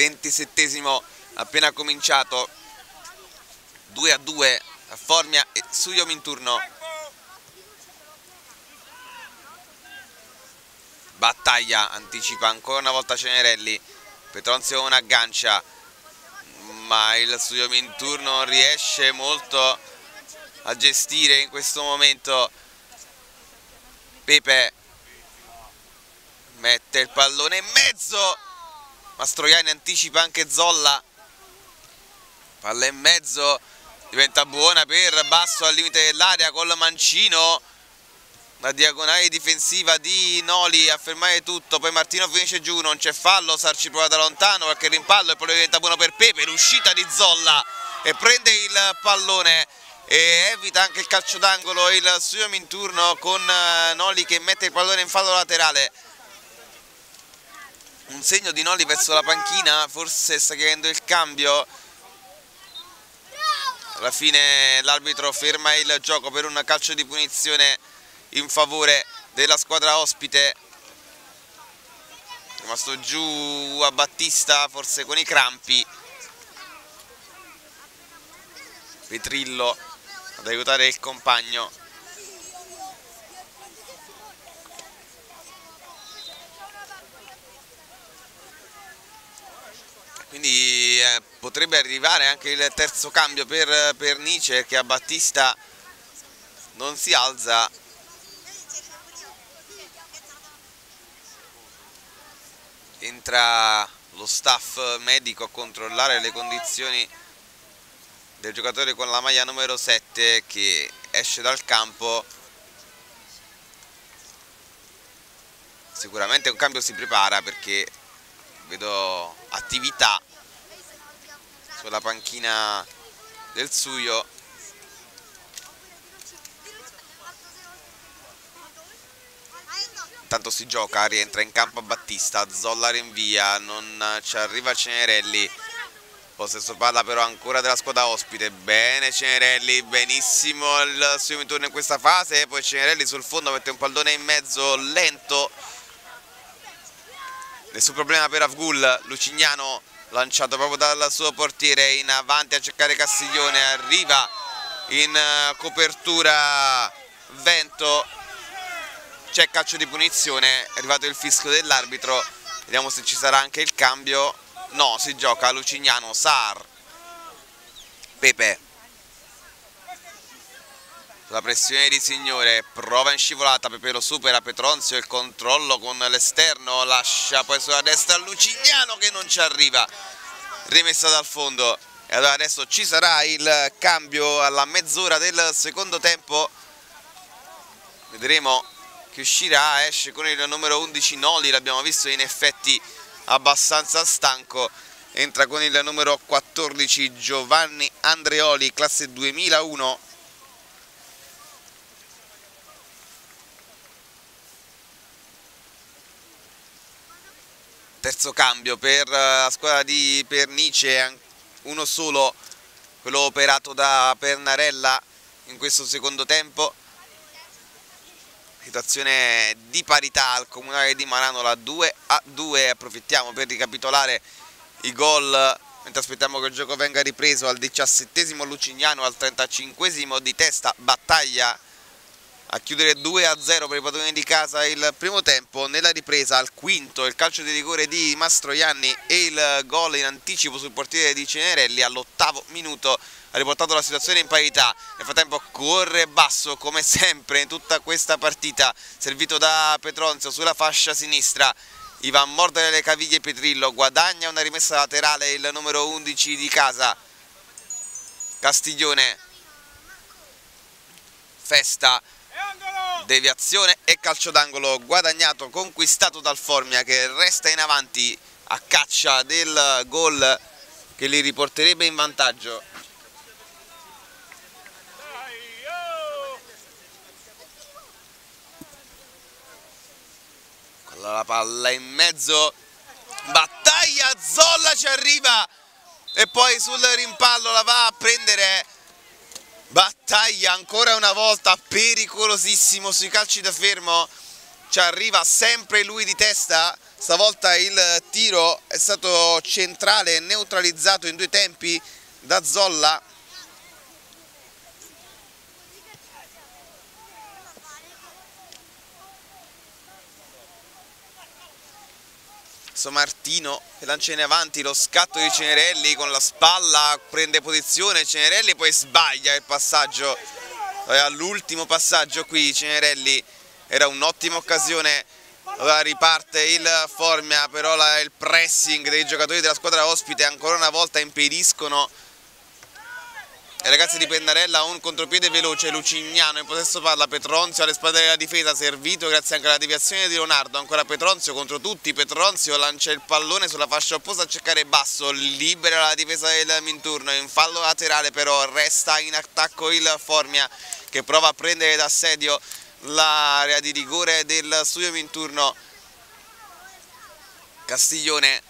ventisettesimo appena cominciato. 2 a 2 a Formia e Suyom in turno. Battaglia anticipa ancora una volta Cenerelli. Petronzio una aggancia ma il Suyom in turno non riesce molto a gestire in questo momento. Pepe mette il pallone in mezzo Mastroianni anticipa anche Zolla. Palla in mezzo diventa buona per Basso al limite dell'area col mancino. La diagonale difensiva di Noli a fermare tutto poi Martino finisce giù non c'è fallo Sarci prova da lontano qualche rimpallo e poi diventa buono per Pepe l'uscita di Zolla e prende il pallone e evita anche il calcio d'angolo il suo in turno con eh, Noli che mette il pallone in fallo laterale un segno di Noli verso la panchina forse sta chiedendo il cambio. Alla fine l'arbitro ferma il gioco per un calcio di punizione in favore della squadra ospite. Rimasto giù a Battista forse con i crampi. Petrillo ad aiutare il compagno quindi eh, potrebbe arrivare anche il terzo cambio per, per Nice che a Battista non si alza. Entra lo staff medico a controllare le condizioni del giocatore con la maglia numero 7 che esce dal campo. Sicuramente un cambio si prepara perché vedo attività sulla panchina del Suio. Intanto si gioca, rientra in campo Battista, Zolla rinvia, non ci arriva Cenerelli. Possesso palla però ancora della squadra ospite. Bene Cenerelli benissimo il suo turno in questa fase. Poi Cenerelli sul fondo mette un pallone in mezzo lento nessun problema per Avgul Lucignano lanciato proprio dal suo portiere in avanti a cercare Castiglione. Arriva in eh, copertura. Vento. C'è calcio di punizione. È arrivato il fischio dell'arbitro. Vediamo se ci sarà anche il cambio. No si gioca Lucignano Sar. Pepe la pressione di Signore prova in scivolata Pepe lo supera Petronzio il controllo con l'esterno lascia poi sulla destra Lucignano che non ci arriva. Rimessa dal fondo. E allora adesso ci sarà il cambio alla mezz'ora del secondo tempo. Vedremo che uscirà esce con il numero 11 Noli l'abbiamo visto in effetti abbastanza stanco. Entra con il numero 14 Giovanni Andreoli classe 2001 terzo cambio per eh, la squadra di Pernice uno solo quello operato da Pernarella in questo secondo tempo. Situazione di parità al comunale di Maranola 2 a 2 approfittiamo per ricapitolare i gol mentre aspettiamo che il gioco venga ripreso al 17 Lucignano al 35 di testa battaglia a chiudere 2 a 0 per i padroni di casa il primo tempo. Nella ripresa al quinto il calcio di rigore di Mastroianni e il gol in anticipo sul portiere di Cenerelli all'ottavo minuto ha riportato la situazione in parità. Nel frattempo corre basso come sempre in tutta questa partita servito da Petronzio sulla fascia sinistra. Ivan va a mordere le caviglie Petrillo guadagna una rimessa laterale il numero 11 di casa. Castiglione. Festa deviazione e calcio d'angolo guadagnato, conquistato dal Formia che resta in avanti a caccia del gol che li riporterebbe in vantaggio. Con la palla in mezzo, battaglia, Zolla ci arriva e poi sul rimpallo la va a prendere battaglia ancora una volta pericolosissimo sui calci da fermo. Ci arriva sempre lui di testa. Stavolta il tiro è stato centrale neutralizzato in due tempi da Zolla Martino che lancia in avanti lo scatto di Cenerelli con la spalla prende posizione Cenerelli poi sbaglia il passaggio all'ultimo passaggio qui Cenerelli era un'ottima occasione allora riparte il Formia però il pressing dei giocatori della squadra ospite ancora una volta impediscono ragazzi di Pennarella un contropiede veloce, Lucignano in possesso palla, Petronzio alle spalle della difesa, servito grazie anche alla deviazione di Leonardo, ancora Petronzio contro tutti, Petronzio lancia il pallone sulla fascia opposta a cercare basso, libera la difesa del Minturno, in fallo laterale però resta in attacco il Formia che prova a prendere d'assedio l'area di rigore del studio Minturno, Castiglione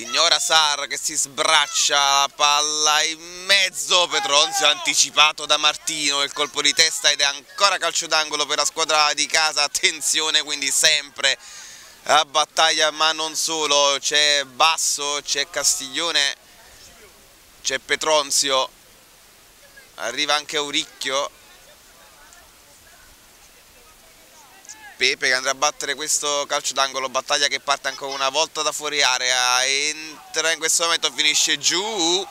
ignora Sar che si sbraccia la palla in mezzo. Petronzio anticipato da Martino. Il colpo di testa ed è ancora calcio d'angolo per la squadra di casa. Attenzione quindi sempre a battaglia ma non solo. C'è Basso, c'è Castiglione c'è Petronzio. Arriva anche Auricchio Pepe che andrà a battere questo calcio d'angolo, battaglia che parte ancora una volta da fuori area, entra in questo momento, finisce giù,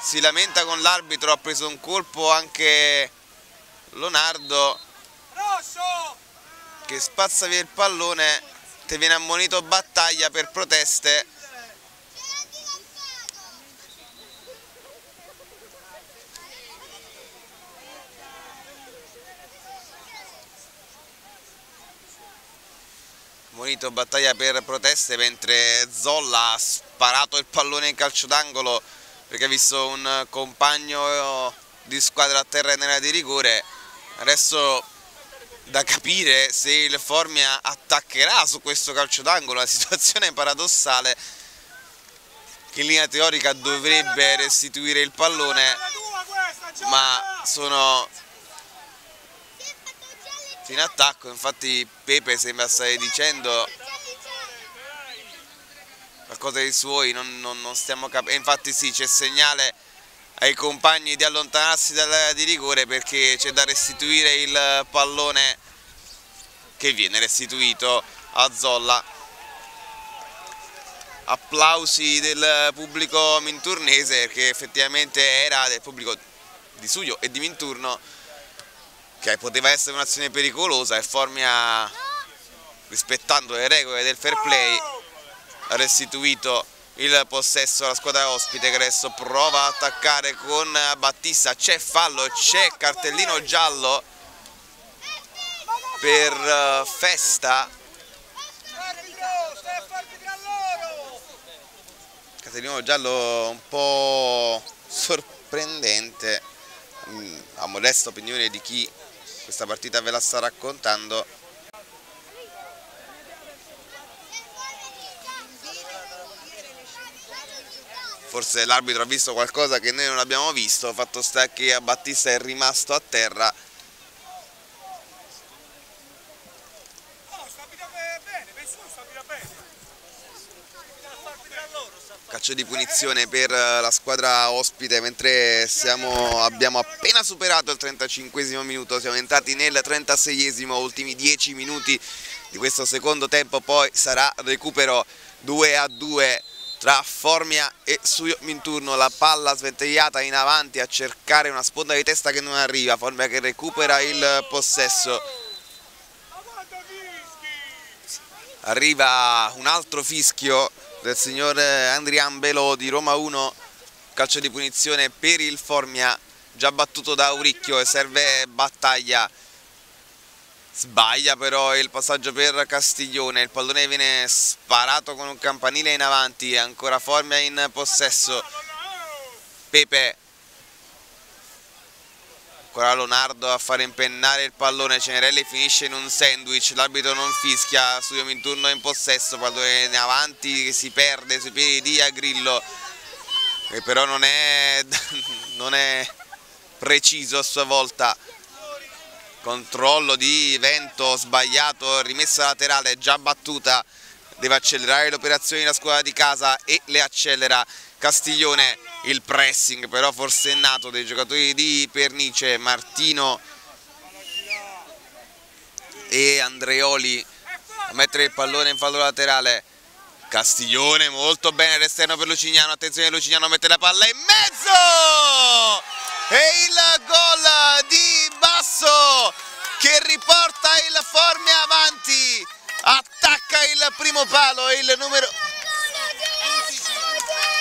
si lamenta con l'arbitro, ha preso un colpo anche Leonardo che spazza via il pallone, te viene ammonito battaglia per proteste Monito battaglia per proteste mentre Zolla ha sparato il pallone in calcio d'angolo perché ha visto un compagno di squadra a terra in area di rigore. Adesso da capire se il Formia attaccherà su questo calcio d'angolo la situazione paradossale. Che in linea teorica dovrebbe restituire il pallone ma sono in attacco, infatti Pepe sembra stare dicendo qualcosa dei suoi, non, non, non stiamo capendo, infatti sì c'è segnale ai compagni di allontanarsi dall'area di rigore perché c'è da restituire il pallone che viene restituito a Zolla. Applausi del pubblico minturnese che effettivamente era del pubblico di Suglio e di Minturno che poteva essere un'azione pericolosa e Formia rispettando le regole del fair play ha restituito il possesso alla squadra ospite che adesso prova a attaccare con Battista, c'è fallo, c'è cartellino giallo per eh, Festa. Cartellino giallo un po' sorprendente mm, a modesta opinione di chi questa partita ve la sta raccontando. Forse l'arbitro ha visto qualcosa che noi non abbiamo visto. Fatto sta che Battista è rimasto a terra calcio di punizione per eh, la squadra ospite mentre siamo, abbiamo appena superato il 35 minuto, siamo entrati nel 36 ultimi 10 minuti di questo secondo tempo, poi sarà recupero 2 a 2 tra Formia e Suio Minturno, la palla sventagliata in avanti a cercare una sponda di testa che non arriva, Formia che recupera il possesso. Arriva un altro fischio del signor Andrian Belo di Roma 1 calcio di punizione per il Formia già battuto da Auricchio e serve battaglia. Sbaglia però il passaggio per Castiglione il pallone viene sparato con un campanile in avanti ancora Formia in possesso. Pepe ancora Leonardo a fare impennare il pallone Cenerelli finisce in un sandwich l'arbitro non fischia Studio in turno in possesso pallone in avanti che si perde sui piedi di Agrillo che però non è, non è preciso a sua volta. Controllo di vento sbagliato rimessa laterale già battuta deve accelerare le operazioni la squadra di casa e le accelera Castiglione il pressing però forsennato dei giocatori di Pernice, Martino e Andreoli a mettere il pallone in fallo laterale. Castiglione molto bene all'esterno per Lucignano, attenzione Lucignano mette la palla in mezzo! E il gol di Basso che riporta il Formia avanti attacca il primo palo il numero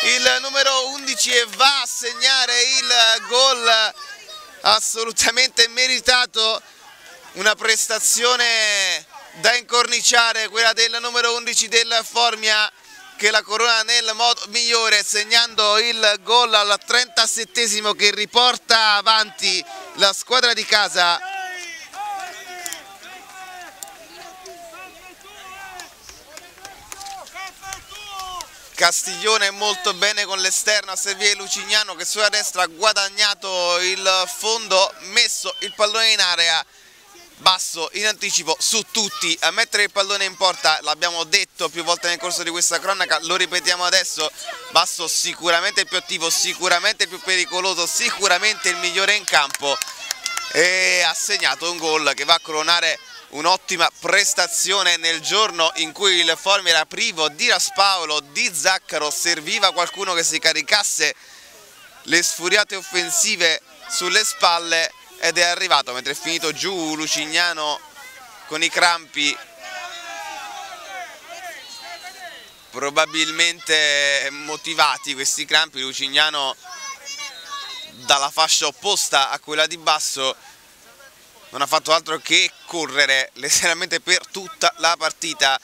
il numero 11 e va a segnare il gol assolutamente meritato. Una prestazione da incorniciare quella del numero 11 del Formia che la corona nel modo migliore segnando il gol al 37 che riporta avanti la squadra di casa Castiglione molto bene con l'esterno a servire Lucignano che sulla destra ha guadagnato il fondo, messo il pallone in area, basso in anticipo su tutti, a mettere il pallone in porta, l'abbiamo detto più volte nel corso di questa cronaca, lo ripetiamo adesso, basso sicuramente il più attivo, sicuramente il più pericoloso, sicuramente il migliore in campo. E ha segnato un gol che va a coronare un'ottima prestazione nel giorno in cui il Formi era privo di Raspaolo, di Zaccaro, serviva qualcuno che si caricasse le sfuriate offensive sulle spalle ed è arrivato mentre è finito giù Lucignano con i crampi. Probabilmente motivati questi crampi Lucignano dalla fascia opposta a quella di basso non ha fatto altro che correre letteralmente per tutta la partita.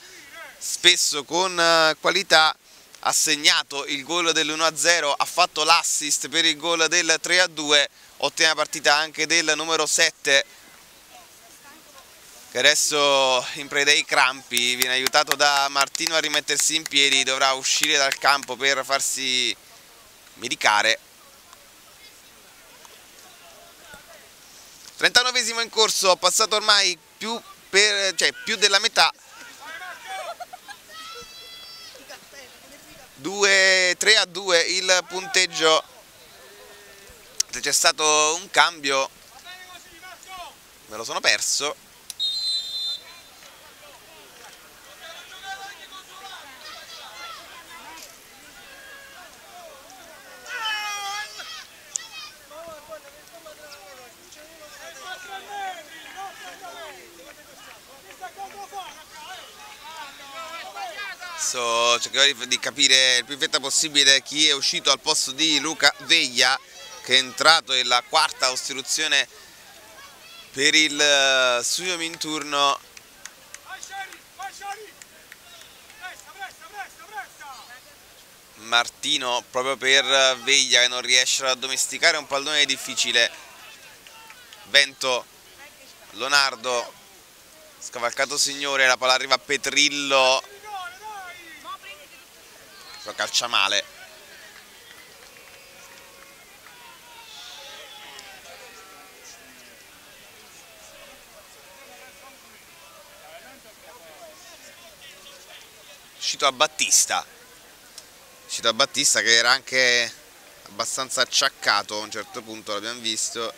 Spesso con eh, qualità ha segnato il gol dell'1-0 ha fatto l'assist per il gol del 3-2 ottima partita anche del numero 7 che adesso in preda ai crampi viene aiutato da Martino a rimettersi in piedi dovrà uscire dal campo per farsi medicare 39esimo in corso, passato ormai più, per, cioè, più della metà. 2, 3 a 2 il punteggio. C'è stato un cambio. Me lo sono perso adesso cercherò di capire il più in fretta possibile chi è uscito al posto di Luca Veglia che è entrato nella quarta ostruzione per il eh, suo minturno. Martino proprio per Veglia che non riesce ad addomesticare un pallone difficile. Vento Leonardo scavalcato signore la palla arriva a Petrillo lo calcia male. Uscito a Battista. Uscito a Battista che era anche abbastanza acciaccato a un certo punto l'abbiamo visto.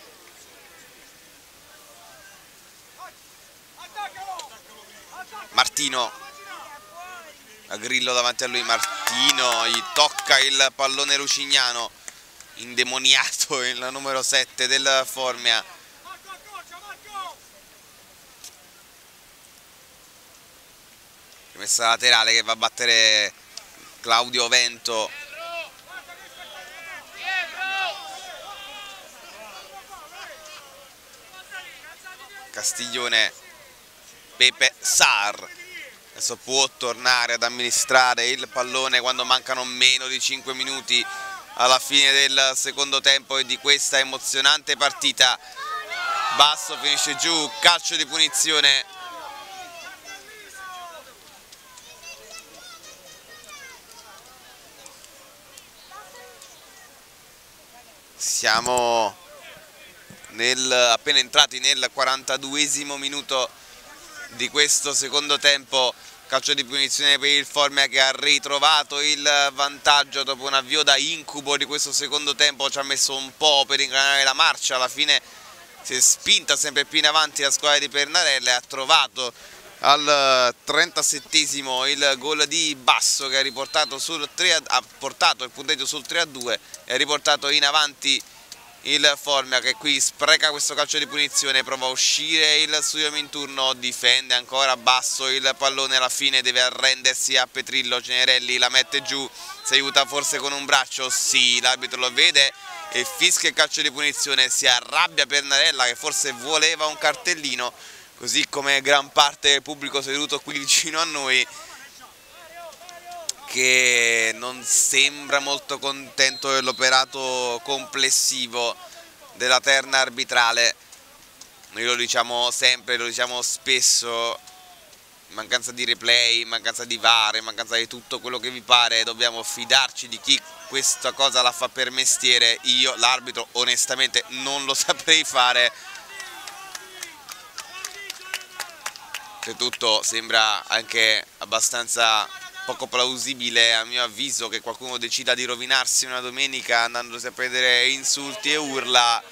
Martino Grillo davanti a lui Martino gli tocca il pallone lucignano indemoniato il numero 7 del Formia. Rimessa laterale che va a battere Claudio Vento. Castiglione Pepe Sar adesso può tornare ad amministrare il pallone quando mancano meno di 5 minuti alla fine del secondo tempo e di questa emozionante partita. Basso finisce giù, calcio di punizione. Siamo nel, appena entrati nel 42esimo minuto di questo secondo tempo calcio di punizione per il Formia che ha ritrovato il vantaggio dopo un avvio da incubo di questo secondo tempo ci ha messo un po' per ingranare la marcia alla fine si è spinta sempre più in avanti la squadra di Pernarella e ha trovato al 37esimo il gol di Basso che ha, riportato sul 3 ha portato il punteggio sul 3 a 2 e ha riportato in avanti il Formia che qui spreca questo calcio di punizione, prova a uscire il suo minturno, difende ancora basso il pallone, alla fine deve arrendersi a Petrillo, Cenerelli la mette giù, si aiuta forse con un braccio, sì, l'arbitro lo vede e fischia il calcio di punizione, si arrabbia Pernarella che forse voleva un cartellino, così come gran parte del pubblico seduto qui vicino a noi che non sembra molto contento dell'operato complessivo della terna arbitrale. Noi lo diciamo sempre, lo diciamo spesso, mancanza di replay, mancanza di VAR, mancanza di tutto quello che vi pare, dobbiamo fidarci di chi questa cosa la fa per mestiere, io l'arbitro onestamente non lo saprei fare. tutto sembra anche abbastanza poco plausibile a mio avviso che qualcuno decida di rovinarsi una domenica andandosi a prendere insulti e urla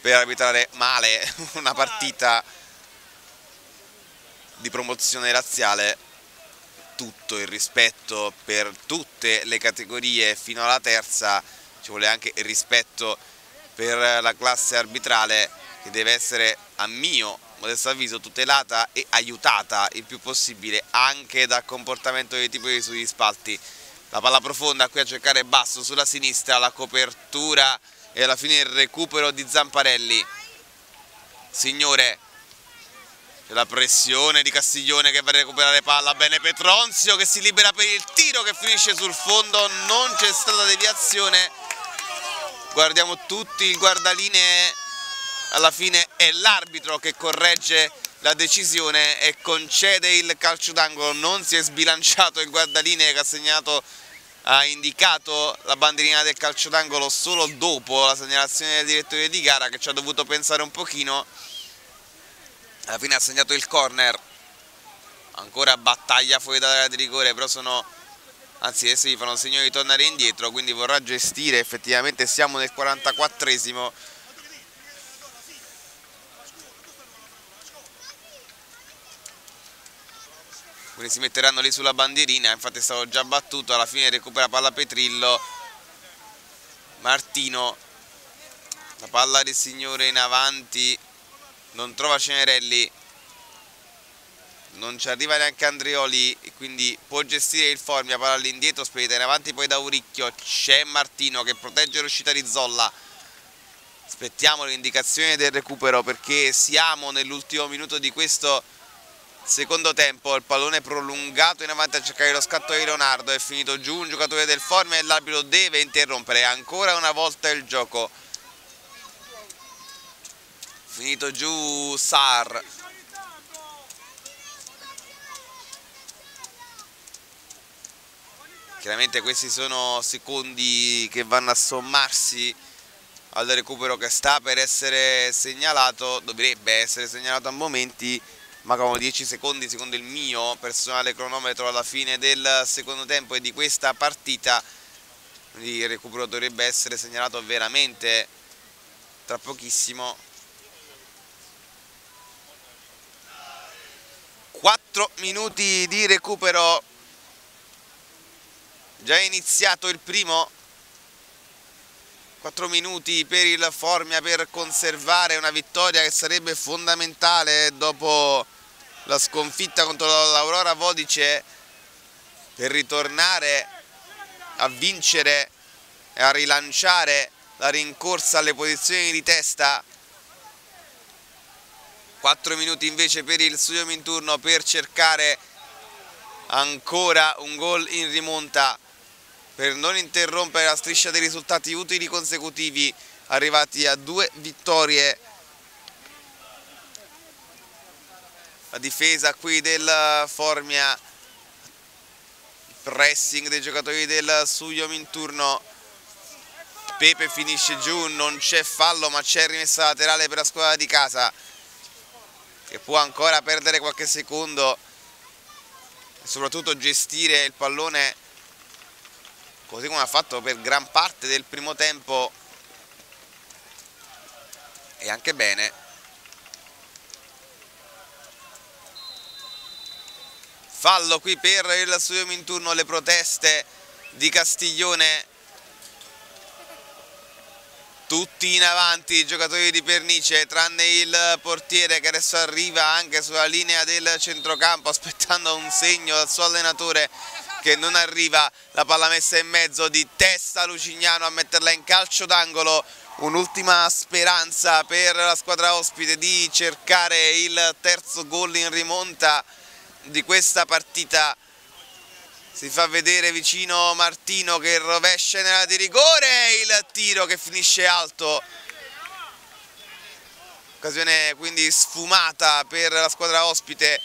per arbitrare male una partita di promozione razziale. Tutto il rispetto per tutte le categorie fino alla terza, ci vuole anche il rispetto per la classe arbitrale che deve essere a mio modesto avviso tutelata e aiutata il più possibile anche dal comportamento dei tipi sugli spalti. La palla profonda qui a cercare basso sulla sinistra, la copertura e alla fine il recupero di Zamparelli. Signore, la pressione di Castiglione che va a recuperare palla, bene Petronzio che si libera per il tiro che finisce sul fondo, non c'è stata deviazione, guardiamo tutti il guardalinee, alla fine è l'arbitro che corregge la decisione e concede il calcio d'angolo, non si è sbilanciato il guardalinee che ha segnato ha indicato la bandierina del calcio d'angolo solo dopo la segnalazione del direttore di gara che ci ha dovuto pensare un pochino. Alla fine ha segnato il corner. Ancora battaglia fuori dall'area di rigore però sono anzi adesso gli fanno segno di tornare indietro quindi vorrà gestire. Effettivamente siamo nel 44esimo quindi si metteranno lì sulla bandierina infatti è stato già battuto alla fine recupera palla Petrillo. Martino la palla del signore in avanti non trova Cenerelli non ci arriva neanche Andreoli quindi può gestire il Formia palla all'indietro spedita in avanti poi da Uricchio c'è Martino che protegge l'uscita di Zolla. Aspettiamo l'indicazione del recupero perché siamo nell'ultimo minuto di questo secondo tempo il pallone prolungato in avanti a cercare lo scatto di Leonardo. È finito giù un giocatore del Formia e l'arbitro deve interrompere ancora una volta il gioco. Finito giù Sar chiaramente questi sono secondi che vanno a sommarsi al recupero che sta per essere segnalato dovrebbe essere segnalato a momenti mancano 10 secondi secondo il mio personale cronometro alla fine del secondo tempo e di questa partita il recupero dovrebbe essere segnalato veramente tra pochissimo. 4 minuti di recupero. Già iniziato il primo. 4 minuti per il Formia per conservare una vittoria che sarebbe fondamentale dopo la sconfitta contro l'Aurora Vodice per ritornare a vincere e a rilanciare la rincorsa alle posizioni di testa. 4 minuti invece per il Studio Minturno per cercare ancora un gol in rimonta per non interrompere la striscia dei risultati utili consecutivi arrivati a due vittorie la difesa qui del Formia. Pressing dei giocatori del Suyo Minturno Pepe finisce giù non c'è fallo ma c'è rimessa laterale per la squadra di casa. Che può ancora perdere qualche secondo. E soprattutto gestire il pallone così come ha fatto per gran parte del primo tempo. E anche bene fallo qui per il studio Minturno le proteste di Castiglione. Tutti in avanti i giocatori di Pernice tranne il portiere che adesso arriva anche sulla linea del centrocampo aspettando un segno dal suo allenatore che non arriva. La palla messa in mezzo di testa Lucignano a metterla in calcio d'angolo. Un'ultima speranza per la squadra ospite di cercare il terzo gol in rimonta di questa partita. Si fa vedere vicino Martino che rovescia nella di rigore il tiro che finisce alto. Occasione quindi sfumata per la squadra ospite.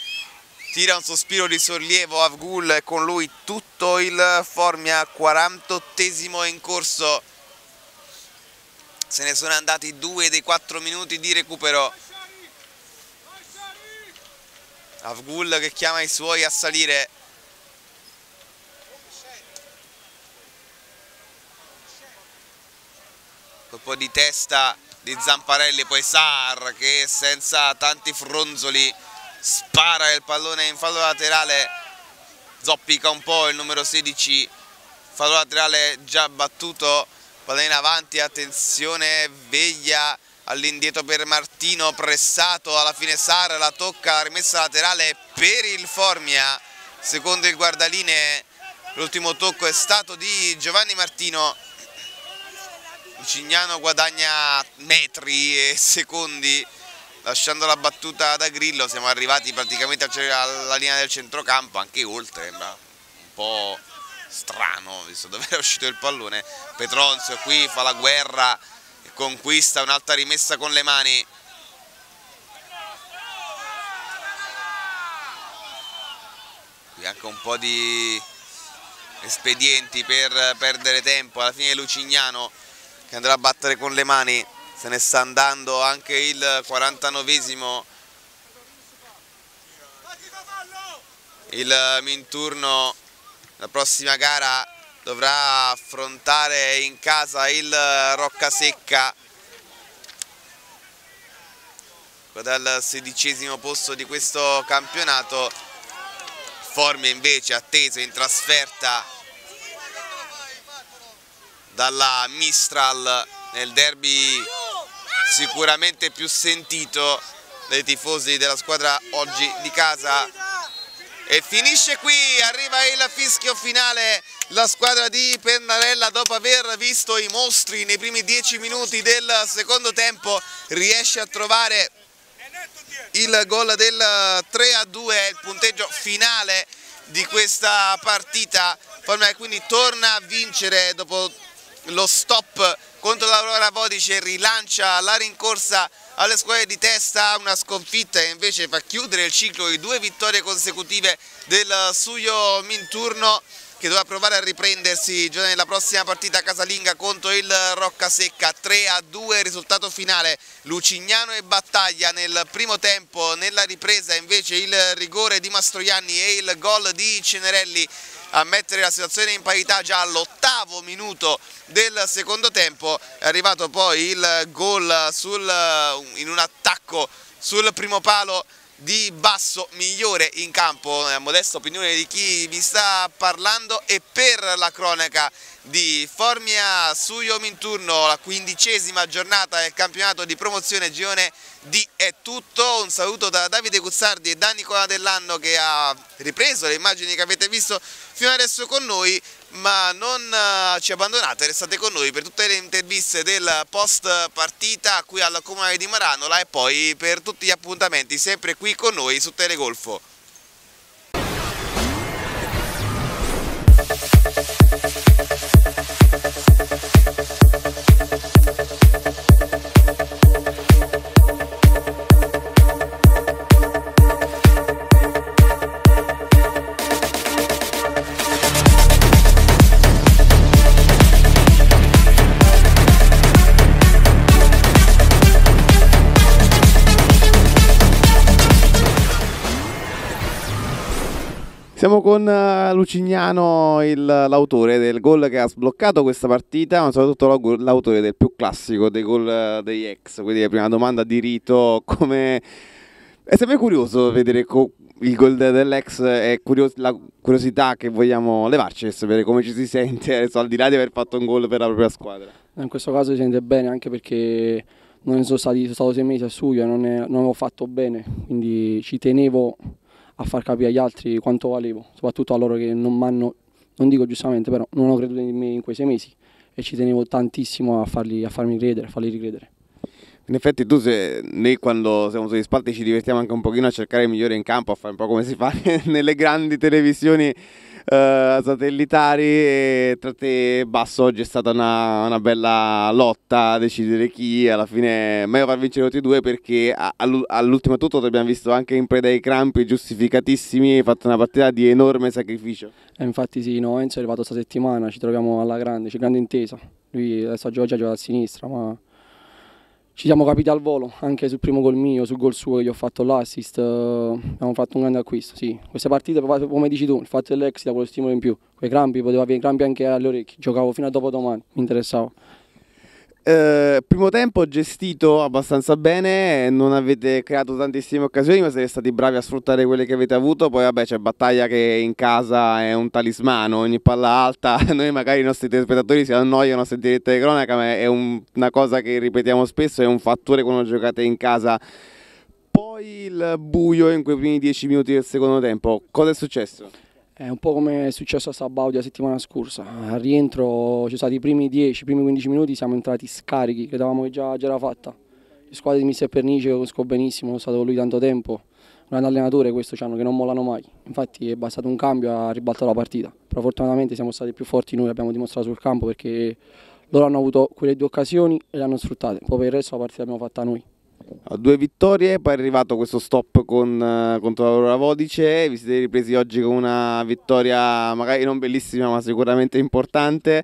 Tira un sospiro di sollievo Avgul e con lui tutto il Formia 48esimo in corso. Se ne sono andati due dei quattro minuti di recupero Avgul che chiama i suoi a salire. Colpo di testa di Zamparelli, poi Sar che senza tanti fronzoli spara il pallone in fallo laterale, zoppica un po' il numero 16, fallo laterale già battuto, pallone in avanti, attenzione, veglia all'indietro per Martino, pressato alla fine Sara, la tocca, la rimessa laterale per il Formia, secondo il guardaline l'ultimo tocco è stato di Giovanni Martino, Cignano guadagna metri e secondi lasciando la battuta da Grillo. Siamo arrivati praticamente alla linea del centrocampo anche oltre un po' strano visto dove era uscito il pallone. Petronzio qui fa la guerra conquista un'alta rimessa con le mani. Qui anche un po' di espedienti per perdere tempo. Alla fine Lucignano che andrà a battere con le mani se ne sta andando anche il 49esimo il Minturno la prossima gara dovrà affrontare in casa il Roccasecca. Dal sedicesimo posto di questo campionato Formia invece atteso in trasferta dalla Mistral nel derby sicuramente più sentito dai tifosi della squadra oggi di casa e finisce qui, arriva il fischio finale la squadra di Pennarella dopo aver visto i mostri nei primi dieci minuti del secondo tempo riesce a trovare il gol del 3 a 2 il punteggio finale di questa partita. Quindi torna a vincere dopo lo stop contro l'Aurora Bodice rilancia la rincorsa alle squadre di testa, una sconfitta e invece fa chiudere il ciclo di due vittorie consecutive del Suyo Minturno che dovrà provare a riprendersi già nella prossima partita casalinga contro il Roccasecca. 3 a 2 risultato finale. Lucignano e Battaglia nel primo tempo. Nella ripresa invece il rigore di Mastroianni e il gol di Cenerelli a mettere la situazione in parità già all'ottavo minuto del secondo tempo. È arrivato poi il gol in un attacco sul primo palo di basso migliore in campo, nella modesta opinione di chi vi sta parlando e per la cronaca di Formia Suyo Minturno, la quindicesima giornata del campionato di promozione Gione D è tutto, un saluto da Davide Guzzardi e da Nicola Dell'Anno che ha ripreso le immagini che avete visto fino adesso con noi ma non eh, ci abbandonate, restate con noi per tutte le interviste del post partita qui al Comune di Maranola e poi per tutti gli appuntamenti sempre qui con noi su Telegolfo. Siamo con uh, Lucignano, l'autore del gol che ha sbloccato questa partita, ma soprattutto l'autore del più classico dei gol uh, degli ex. Quindi la prima domanda di Rito, come... È sempre curioso vedere co- il gol dell'ex e curios- la curiosità che vogliamo levarci, sapere come ci si sente, adesso, al di là di aver fatto un gol per la propria squadra. In questo caso si sente bene anche perché non sono, stati, sono stato sei mesi a e non, non avevo fatto bene, quindi ci tenevo a far capire agli altri quanto valevo, soprattutto a loro che non mi hanno, non dico giustamente, però non hanno creduto in me in quei sei mesi e ci tenevo tantissimo a, farli, a farmi credere, a farli ricredere. In effetti tu se, noi quando siamo sugli spalti ci divertiamo anche un pochino a cercare il migliore in campo, a fare un po' come si fa nelle grandi televisioni uh, satellitari e tra te Basso oggi è stata una, una, bella lotta a decidere chi alla fine meglio far vincere tutti e due perché all'ultimo tutto abbiamo visto anche in preda ai crampi giustificatissimi hai fatto una partita di enorme sacrificio. Eh, infatti sì, no, Enzo è arrivato questa settimana ci troviamo alla grande, c'è grande intesa. Lui adesso a Giorgia gioca a sinistra ma ci siamo capiti al volo, anche sul primo gol mio, sul gol suo che gli ho fatto l'assist, uh, abbiamo fatto un grande acquisto, sì. Queste partite, come dici tu, il fatto dell'ex dà quello stimolo in più, quei crampi, potevo avere crampi anche alle orecchie, giocavo fino a dopo domani, mi interessava. Eh, primo tempo gestito abbastanza bene, non avete creato tantissime occasioni, ma siete stati bravi a sfruttare quelle che avete avuto. Poi, vabbè, c'è battaglia che in casa è un talismano, ogni palla alta. Noi, magari, i nostri telespettatori si annoiano a sentire il telecronaca, ma è un, una cosa che ripetiamo spesso: è un fattore quando giocate in casa. Poi il buio in quei primi dieci minuti del secondo tempo, cosa è successo? È un po' come è successo a Sabaudia settimana scorsa. Al rientro ci sono stati i primi 10, i primi 15 minuti, siamo entrati scarichi, credevamo che già, già era fatta. Le squadre di Mister Pernice conosco benissimo, sono stato con lui tanto tempo. Un grande allenatore questo c'hanno che non mollano mai. Infatti è bastato un cambio a ribaltato la partita. Però fortunatamente siamo stati più forti noi, l'abbiamo dimostrato sul campo perché loro hanno avuto quelle due occasioni e le hanno sfruttate. Poi per il resto la partita l'abbiamo fatta noi due vittorie, poi è arrivato questo stop con, eh, contro la Vodice, vi siete ripresi oggi con una vittoria magari non bellissima ma sicuramente importante.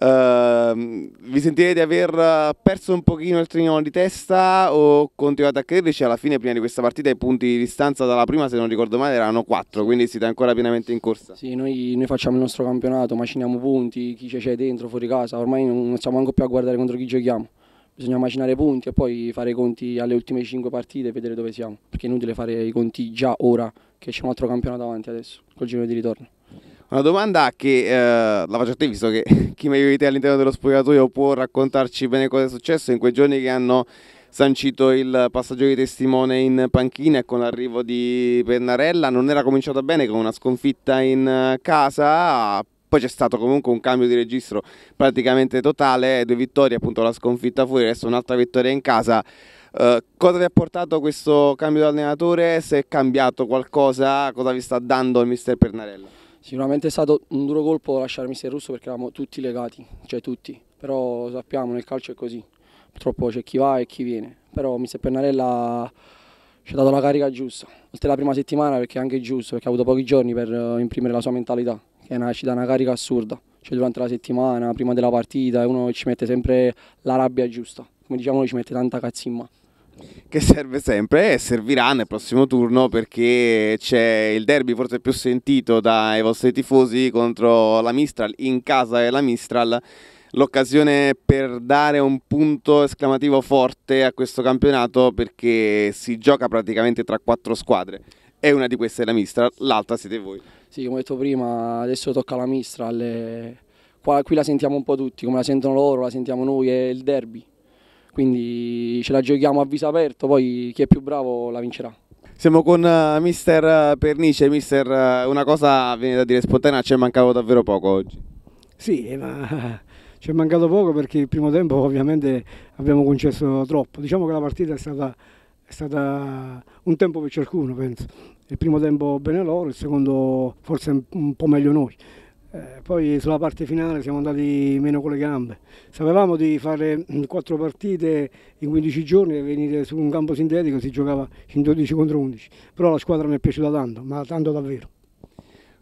Uh, vi sentirete di aver perso un pochino il trenino di testa o continuate a crederci? Alla fine, prima di questa partita, i punti di distanza dalla prima, se non ricordo male, erano 4, quindi siete ancora pienamente in corsa. Sì, noi, noi facciamo il nostro campionato, maciniamo punti, chi c'è dentro, fuori casa, ormai non stiamo anche più a guardare contro chi giochiamo bisogna macinare punti e poi fare i conti alle ultime 5 partite e vedere dove siamo, perché è inutile fare i conti già ora che c'è un altro campionato avanti adesso, col giro di ritorno. Una domanda che eh, la faccio a te, visto che chi meglio di te all'interno dello spogliatoio può raccontarci bene cosa è successo in quei giorni che hanno sancito il passaggio di testimone in panchina e con l'arrivo di Pennarella non era cominciata bene con una sconfitta in eh, casa poi c'è stato comunque un cambio di registro praticamente totale, due vittorie, appunto la sconfitta fuori, adesso un'altra vittoria in casa. Uh, cosa vi ha portato questo cambio di allenatore? Se è cambiato qualcosa, cosa vi sta dando il mister Pernarella? Sicuramente è stato un duro colpo lasciare il mister Russo perché eravamo tutti legati, cioè tutti, però sappiamo nel calcio è così, purtroppo c'è chi va e chi viene, però mister Pernarella ci ha dato la carica giusta, oltre la prima settimana perché è anche giusto, perché ha avuto pochi giorni per eh, imprimere la sua mentalità che una, ci dà una carica assurda. Cioè durante la settimana, prima della partita, uno ci mette sempre la rabbia giusta. Come diciamo ci mette tanta cazzimma. Che serve sempre e servirà nel prossimo turno perché c'è il derby forse più sentito dai vostri tifosi contro la Mistral in casa della Mistral l'occasione per dare un punto esclamativo forte a questo campionato perché si gioca praticamente tra quattro squadre e una di queste è la Mistral, l'altra siete voi. Sì, come ho detto prima, adesso tocca la Mistral. E... Qua, qui la sentiamo un po' tutti, come la sentono loro, la sentiamo noi, è il derby. Quindi ce la giochiamo a viso aperto, poi chi è più bravo la vincerà. Siamo con uh, mister Pernice, mister, uh, una cosa viene da dire spontanea, ci è mancato davvero poco oggi. Sì, ma ci è mancato poco perché il primo tempo ovviamente abbiamo concesso troppo. Diciamo che la partita è stata, è stata un tempo per ciascuno, penso il primo tempo bene loro, il secondo forse un po' meglio noi. Eh, poi sulla parte finale siamo andati meno con le gambe. Sapevamo di fare quattro partite in 15 giorni e venire su un campo sintetico si giocava in 12 contro 11, però la squadra mi è piaciuta tanto, ma tanto davvero.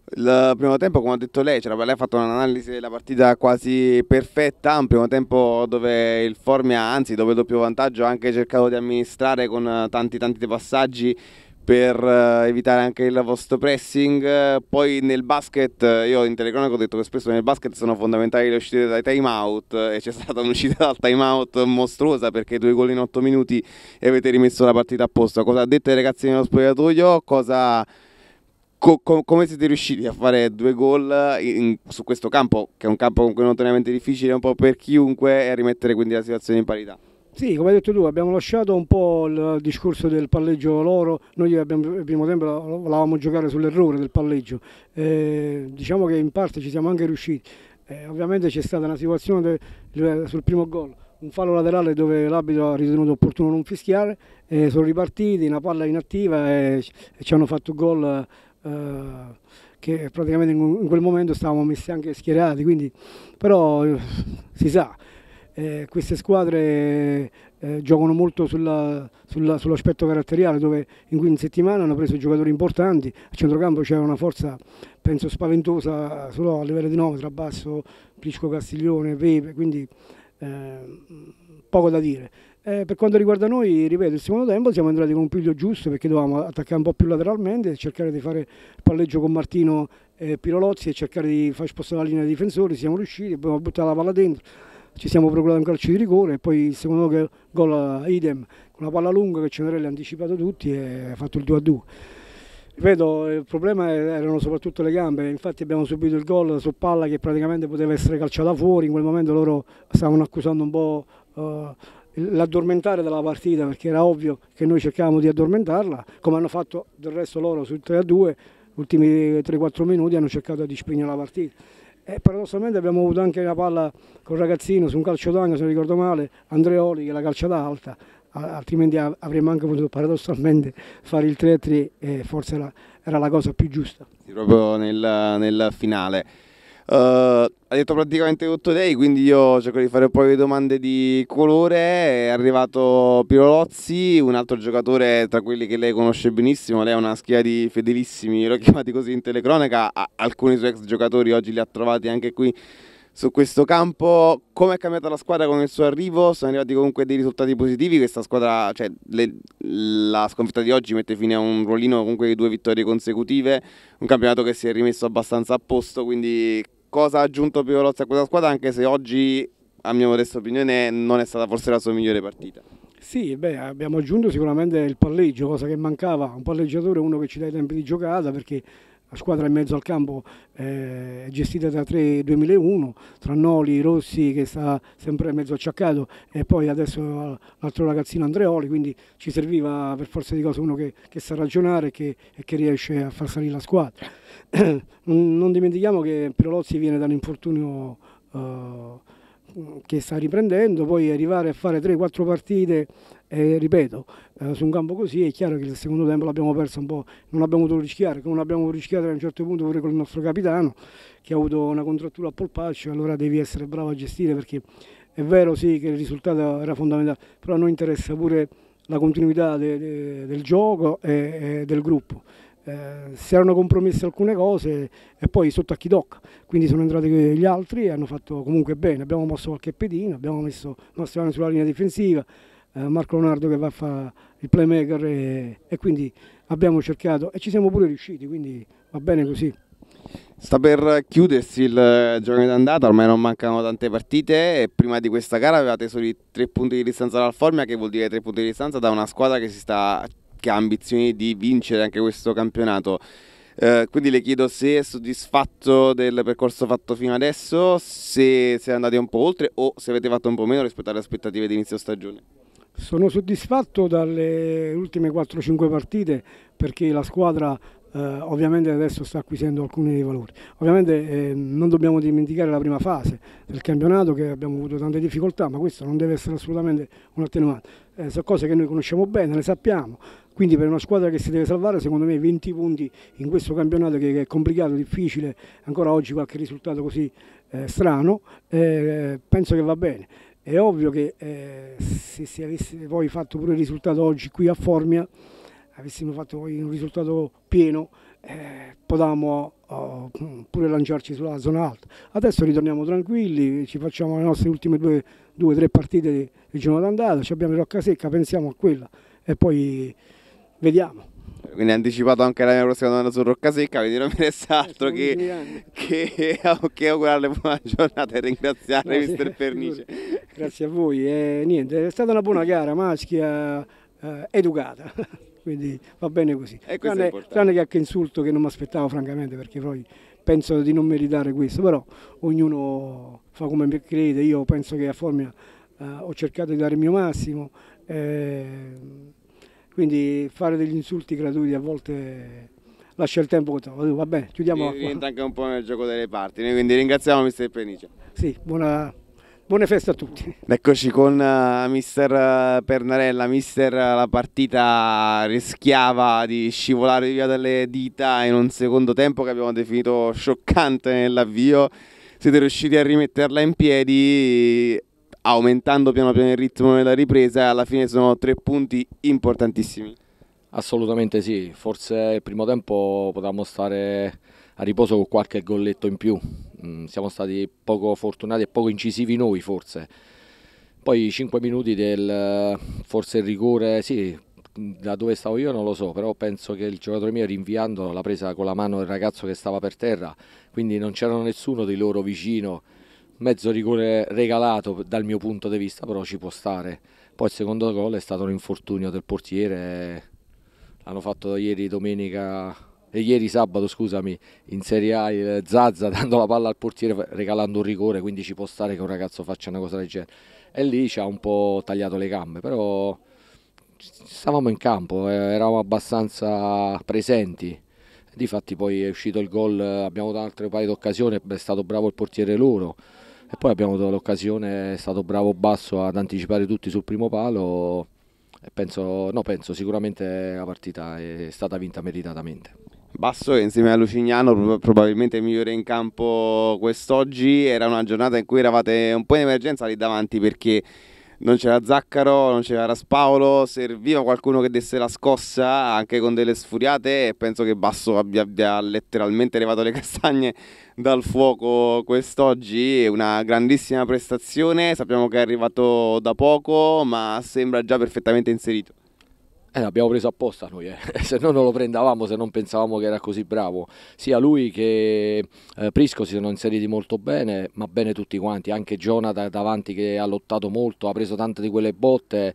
Il primo tempo, come ha detto lei, lei ha fatto un'analisi della partita quasi perfetta, un primo tempo dove il Formia, anzi dove il doppio vantaggio, ha anche cercato di amministrare con tanti tanti passaggi per uh, evitare anche il vostro pressing. Poi nel basket, io in telecronaco ho detto che spesso nel basket sono fondamentali le uscite dai time out e c'è stata un'uscita dal time out mostruosa perché due gol in otto minuti e avete rimesso la partita a posto. Cosa ha detto ai ragazzi nello spogliatoio? Cosa, co- co- come siete riusciti a fare due gol in, su questo campo, che è un campo comunque notoriamente difficile un po' per chiunque, e a rimettere quindi la situazione in parità? Sì, come hai detto tu, abbiamo lasciato un po' il discorso del palleggio loro, noi abbiamo, il primo tempo volevamo giocare sull'errore del palleggio, eh, diciamo che in parte ci siamo anche riusciti, eh, ovviamente c'è stata una situazione de, sul primo gol, un fallo laterale dove l'abito ha ritenuto opportuno non fischiare, eh, sono ripartiti, una palla inattiva e, e ci hanno fatto gol eh, che praticamente in, in, quel momento stavamo messi anche schierati, quindi, però eh, si sa eh, queste squadre eh, giocano molto sulla, sulla, sull'aspetto caratteriale dove in cui in settimana hanno preso giocatori importanti, a centrocampo c'era una forza penso spaventosa solo a livello di nome tra Basso, Prisco Castiglione, Pepe, quindi eh, poco da dire. Eh, per quanto riguarda noi, ripeto, il secondo tempo siamo entrati con un piglio giusto perché dovevamo attaccare un po' più lateralmente, cercare di fare palleggio con Martino e Pirolozzi e cercare di far spostare la linea dei difensori, siamo riusciti, abbiamo buttato la palla dentro ci siamo procurati un calcio di rigore e poi il secondo gol idem con una palla lunga che Cenerelli ha anticipato tutti e ha fatto il 2-2. Ripeto, il problema erano soprattutto le gambe, infatti abbiamo subito il gol su palla che praticamente poteva essere calciata fuori, in quel momento loro stavano accusando un po' uh, l'addormentare della partita perché era ovvio che noi cercavamo di addormentarla, come hanno fatto del resto loro sul 3-2, ultimi 3-4 minuti hanno cercato di spegnere la partita. E paradossalmente abbiamo avuto anche una palla con il ragazzino su un calcio d'angolo, se non ricordo male, Andreoli che la calciata alta altrimenti avremmo anche potuto paradossalmente fare il 3-3 e forse era, era, la cosa più giusta. Sì, proprio nel, nel finale. Uh, ha detto praticamente tutto lei, quindi io cerco di fare un po' di domande di colore. È arrivato Pirolozzi, un altro giocatore tra quelli che lei conosce benissimo. Lei ha una schia di fedelissimi, l'ho chiamati così in telecronaca. Alcuni suoi ex giocatori oggi li ha trovati anche qui su questo campo. Come è cambiata la squadra con il suo arrivo? Sono arrivati comunque dei risultati positivi. Questa squadra, cioè, le, la sconfitta di oggi mette fine a un ruolino comunque di due vittorie consecutive. Un campionato che si è rimesso abbastanza a posto. Quindi, cosa ha aggiunto Piolozzi a questa squadra? Anche se oggi, a mia modesta opinione, non è stata forse la sua migliore partita. Sì, beh, abbiamo aggiunto sicuramente il palleggio, cosa che mancava, un palleggiatore, uno che ci dà i tempi di giocata, perché la squadra in mezzo al campo eh, è gestita da 3 2001, tra Noli, Rossi che sta sempre mezzo acciaccato e poi adesso l'altro ragazzino Andreoli, quindi ci serviva per forza di cose uno che, che sa ragionare e che, e che, riesce a far salire la squadra. non, dimentichiamo che Pirolozzi viene da un infortunio uh, che sta riprendendo, poi arrivare a fare 3-4 partite e ripeto, eh, su un campo così è chiaro che il secondo tempo l'abbiamo perso un po', non abbiamo potuto rischiare, non abbiamo rischiato a un certo punto pure con il nostro capitano che ha avuto una contrattura a polpaccio, allora devi essere bravo a gestire perché è vero sì che il risultato era fondamentale, però a noi interessa pure la continuità de, de, del gioco e, e del gruppo. Eh, si erano compromesse alcune cose e poi sotto a chi tocca, quindi sono entrati gli altri e hanno fatto comunque bene, abbiamo mosso qualche pedino, abbiamo messo Mastroianni sulla linea difensiva, eh, Marco Leonardo che va a fare il playmaker e, e, quindi abbiamo cercato e ci siamo pure riusciti, quindi va bene così. Sta per chiudersi il giorno d'andata, ormai non mancano tante partite e prima di questa gara avevate solo tre punti di distanza dal Formia, che vuol dire tre punti di distanza da una squadra che, sta, che ha ambizioni di vincere anche questo campionato. Eh, quindi le chiedo se è soddisfatto del percorso fatto fino adesso, se siete andati un po' oltre o se avete fatto un po' meno rispetto alle aspettative di inizio stagione. Sono soddisfatto dalle ultime 4-5 partite perché la squadra eh, ovviamente adesso sta acquisendo alcuni dei valori. Ovviamente eh, non dobbiamo dimenticare la prima fase del campionato che abbiamo avuto tante difficoltà, ma questo non deve essere assolutamente un attenuante. Eh, sono cose che noi conosciamo bene, le sappiamo, quindi per una squadra che si deve salvare secondo me 20 punti in questo campionato che è complicato, difficile, ancora oggi qualche risultato così eh, strano, eh, penso che va bene. È ovvio che eh, se si avesse poi fatto pure il risultato oggi qui a Formia, avessimo fatto poi un risultato pieno, eh, potevamo oh, pure lanciarci sulla zona alta. Adesso ritorniamo tranquilli, ci facciamo le nostre ultime due o tre partite di, di giorno d'andata, abbiamo Rocca Secca, pensiamo a quella e poi vediamo. Quindi ha anticipato anche la mia prossima domanda su Roccasecca, quindi non mi resta eh, altro che, che, che augurarle buona giornata e ringraziare no, mister Pernice. Grazie a voi, e niente, è stata una buona gara, maschia, eh, educata, quindi va bene così. Tranne, tranne che anche insulto che non mi aspettavo francamente perché poi penso di non meritare questo, però ognuno fa come crede, io penso che a Formia eh, ho cercato di dare il mio massimo. Eh, quindi fare degli insulti gratuiti a volte lascia il tempo. Va bene, chiudiamo. Sì, rientra anche un po' nel gioco delle parti, quindi ringraziamo mister Penice. Sì, buona, buone feste a tutti. Eccoci con uh, mister Pernarella, mister la partita rischiava di scivolare via dalle dita in un secondo tempo che abbiamo definito scioccante nell'avvio. Siete riusciti a rimetterla in piedi aumentando piano piano il ritmo nella ripresa alla fine sono tre punti importantissimi. Assolutamente sì, forse il primo tempo potevamo stare a riposo con qualche golletto in più, mm, siamo stati poco fortunati e poco incisivi noi forse. Poi 5 minuti del forse il rigore, sì, da dove stavo io non lo so, però penso che il giocatore mio rinviando l'ha presa con la mano il ragazzo che stava per terra, quindi non c'era nessuno di loro vicino mezzo rigore regalato dal mio punto di vista, però ci può stare. Poi il secondo gol è stato un infortunio del portiere, l'hanno fatto ieri domenica e ieri sabato scusami in Serie A il Zazza dando la palla al portiere regalando un rigore quindi ci può stare che un ragazzo faccia una cosa del genere e lì ci ha un po' tagliato le gambe però stavamo in campo, eh, eravamo abbastanza presenti difatti poi è uscito il gol, abbiamo dato altri paio di occasioni, è stato bravo il portiere loro e poi abbiamo dato l'occasione, è stato bravo Basso ad anticipare tutti sul primo palo e penso, no penso, sicuramente la partita è stata vinta meritatamente. Basso insieme a Lucignano probabilmente il migliore in campo quest'oggi, era una giornata in cui eravate un po' in emergenza lì davanti perché non c'era Zaccaro, non c'era Raspaolo, serviva qualcuno che desse la scossa anche con delle sfuriate e penso che Basso abbia, abbia letteralmente levato le castagne dal fuoco quest'oggi, una grandissima prestazione, sappiamo che è arrivato da poco ma sembra già perfettamente inserito. Eh, l'abbiamo preso apposta noi, eh. se no non lo prendavamo, se non pensavamo che era così bravo. Sia lui che eh, Prisco si sono inseriti molto bene, ma bene tutti quanti, anche Jonathan davanti che ha lottato molto, ha preso tante di quelle botte.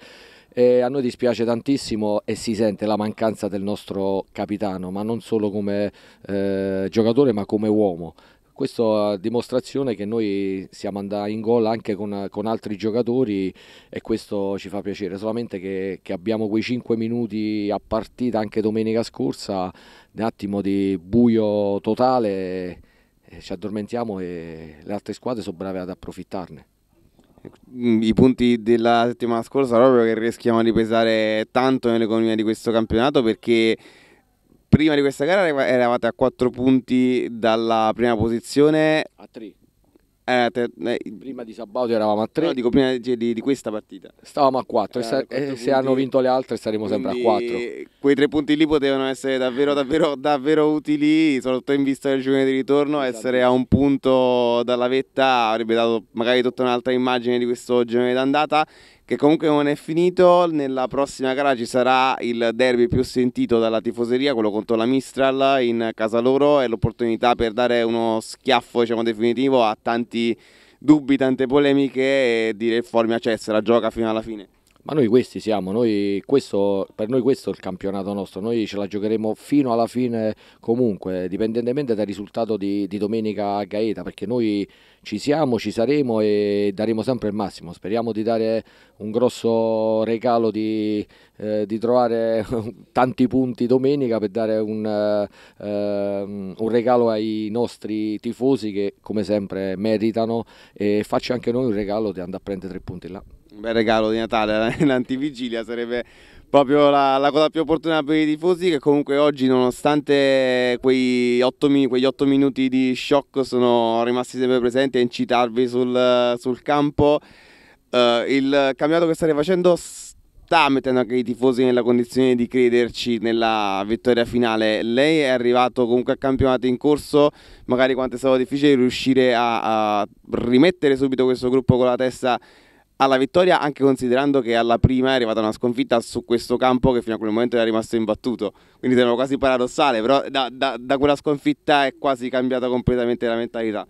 E a noi dispiace tantissimo e si sente la mancanza del nostro capitano, ma non solo come eh, giocatore ma come uomo. Questo a dimostrazione che noi siamo andati in gol anche con, con, altri giocatori e questo ci fa piacere, solamente che, che, abbiamo quei 5 minuti a partita anche domenica scorsa, un attimo di buio totale, ci addormentiamo e le altre squadre sono brave ad approfittarne. I punti della settimana scorsa proprio che rischiamo di pesare tanto nell'economia di questo campionato perché prima di questa gara eravate a 4 punti dalla prima posizione. A 3. Eh, te, eh, prima di Sabato eravamo a 3. No, dico prima di, di, di, questa partita. Stavamo a 4 eh, e, se hanno vinto le altre saremo sempre a 4. Quei tre punti lì potevano essere davvero, davvero, davvero utili, soprattutto in vista del giorno di ritorno. Esatto. Essere a un punto dalla vetta avrebbe dato magari tutta un'altra immagine di questo girone d'andata che comunque non è finito, nella prossima gara ci sarà il derby più sentito dalla tifoseria, quello contro la Mistral in casa loro, è l'opportunità per dare uno schiaffo diciamo, definitivo a tanti dubbi, tante polemiche e dire il Formia se la gioca fino alla fine. Ma noi questi siamo, noi questo, per noi questo è il campionato nostro, noi ce la giocheremo fino alla fine comunque, dipendentemente dal risultato di, di domenica a Gaeta, perché noi ci siamo, ci saremo e daremo sempre il massimo. Speriamo di dare un grosso regalo di, eh, di trovare tanti punti domenica per dare un, eh, un, regalo ai nostri tifosi che come sempre meritano e faccia anche noi un regalo di andare a prendere tre punti là un bel regalo di Natale in antivigilia sarebbe proprio la, la, cosa più opportuna per i tifosi che comunque oggi nonostante quei 8, quegli 8 minuti di shock sono rimasti sempre presenti a incitarvi sul, sul campo. Uh, il campionato che state facendo sta mettendo anche i tifosi nella condizione di crederci nella vittoria finale. Lei è arrivato comunque a campionato in corso magari quanto è stato difficile riuscire a, a rimettere subito questo gruppo con la testa alla vittoria anche considerando che alla prima è arrivata una sconfitta su questo campo che fino a quel momento era rimasto imbattuto. Quindi sembra quasi paradossale però da, da, da quella sconfitta è quasi cambiata completamente la mentalità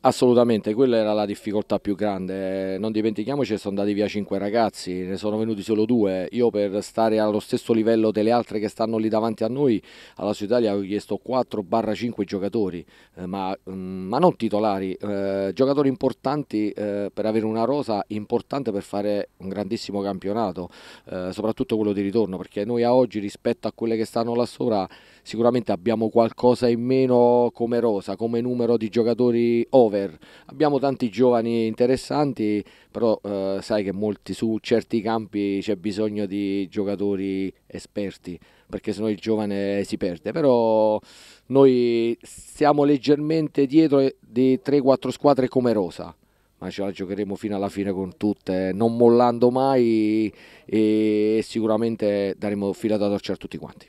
Assolutamente, quella era la difficoltà più grande. Non dimentichiamoci sono andati via cinque ragazzi, ne sono venuti solo due. Io per stare allo stesso livello delle altre che stanno lì davanti a noi, alla Città Italia avevo chiesto 4-5 giocatori, eh, ma, mm, ma, non titolari, eh, giocatori importanti eh, per avere una rosa importante per fare un grandissimo campionato, eh, soprattutto quello di ritorno, perché noi a oggi rispetto a quelle che stanno là sopra sicuramente abbiamo qualcosa in meno come rosa, come numero di giocatori over. Abbiamo tanti giovani interessanti, però eh, sai che molti su certi campi c'è bisogno di giocatori esperti, perché sennò il giovane si perde. Però noi siamo leggermente dietro di 3-4 squadre come rosa ma ce la giocheremo fino alla fine con tutte, non mollando mai e sicuramente daremo fila da torcere a tutti quanti.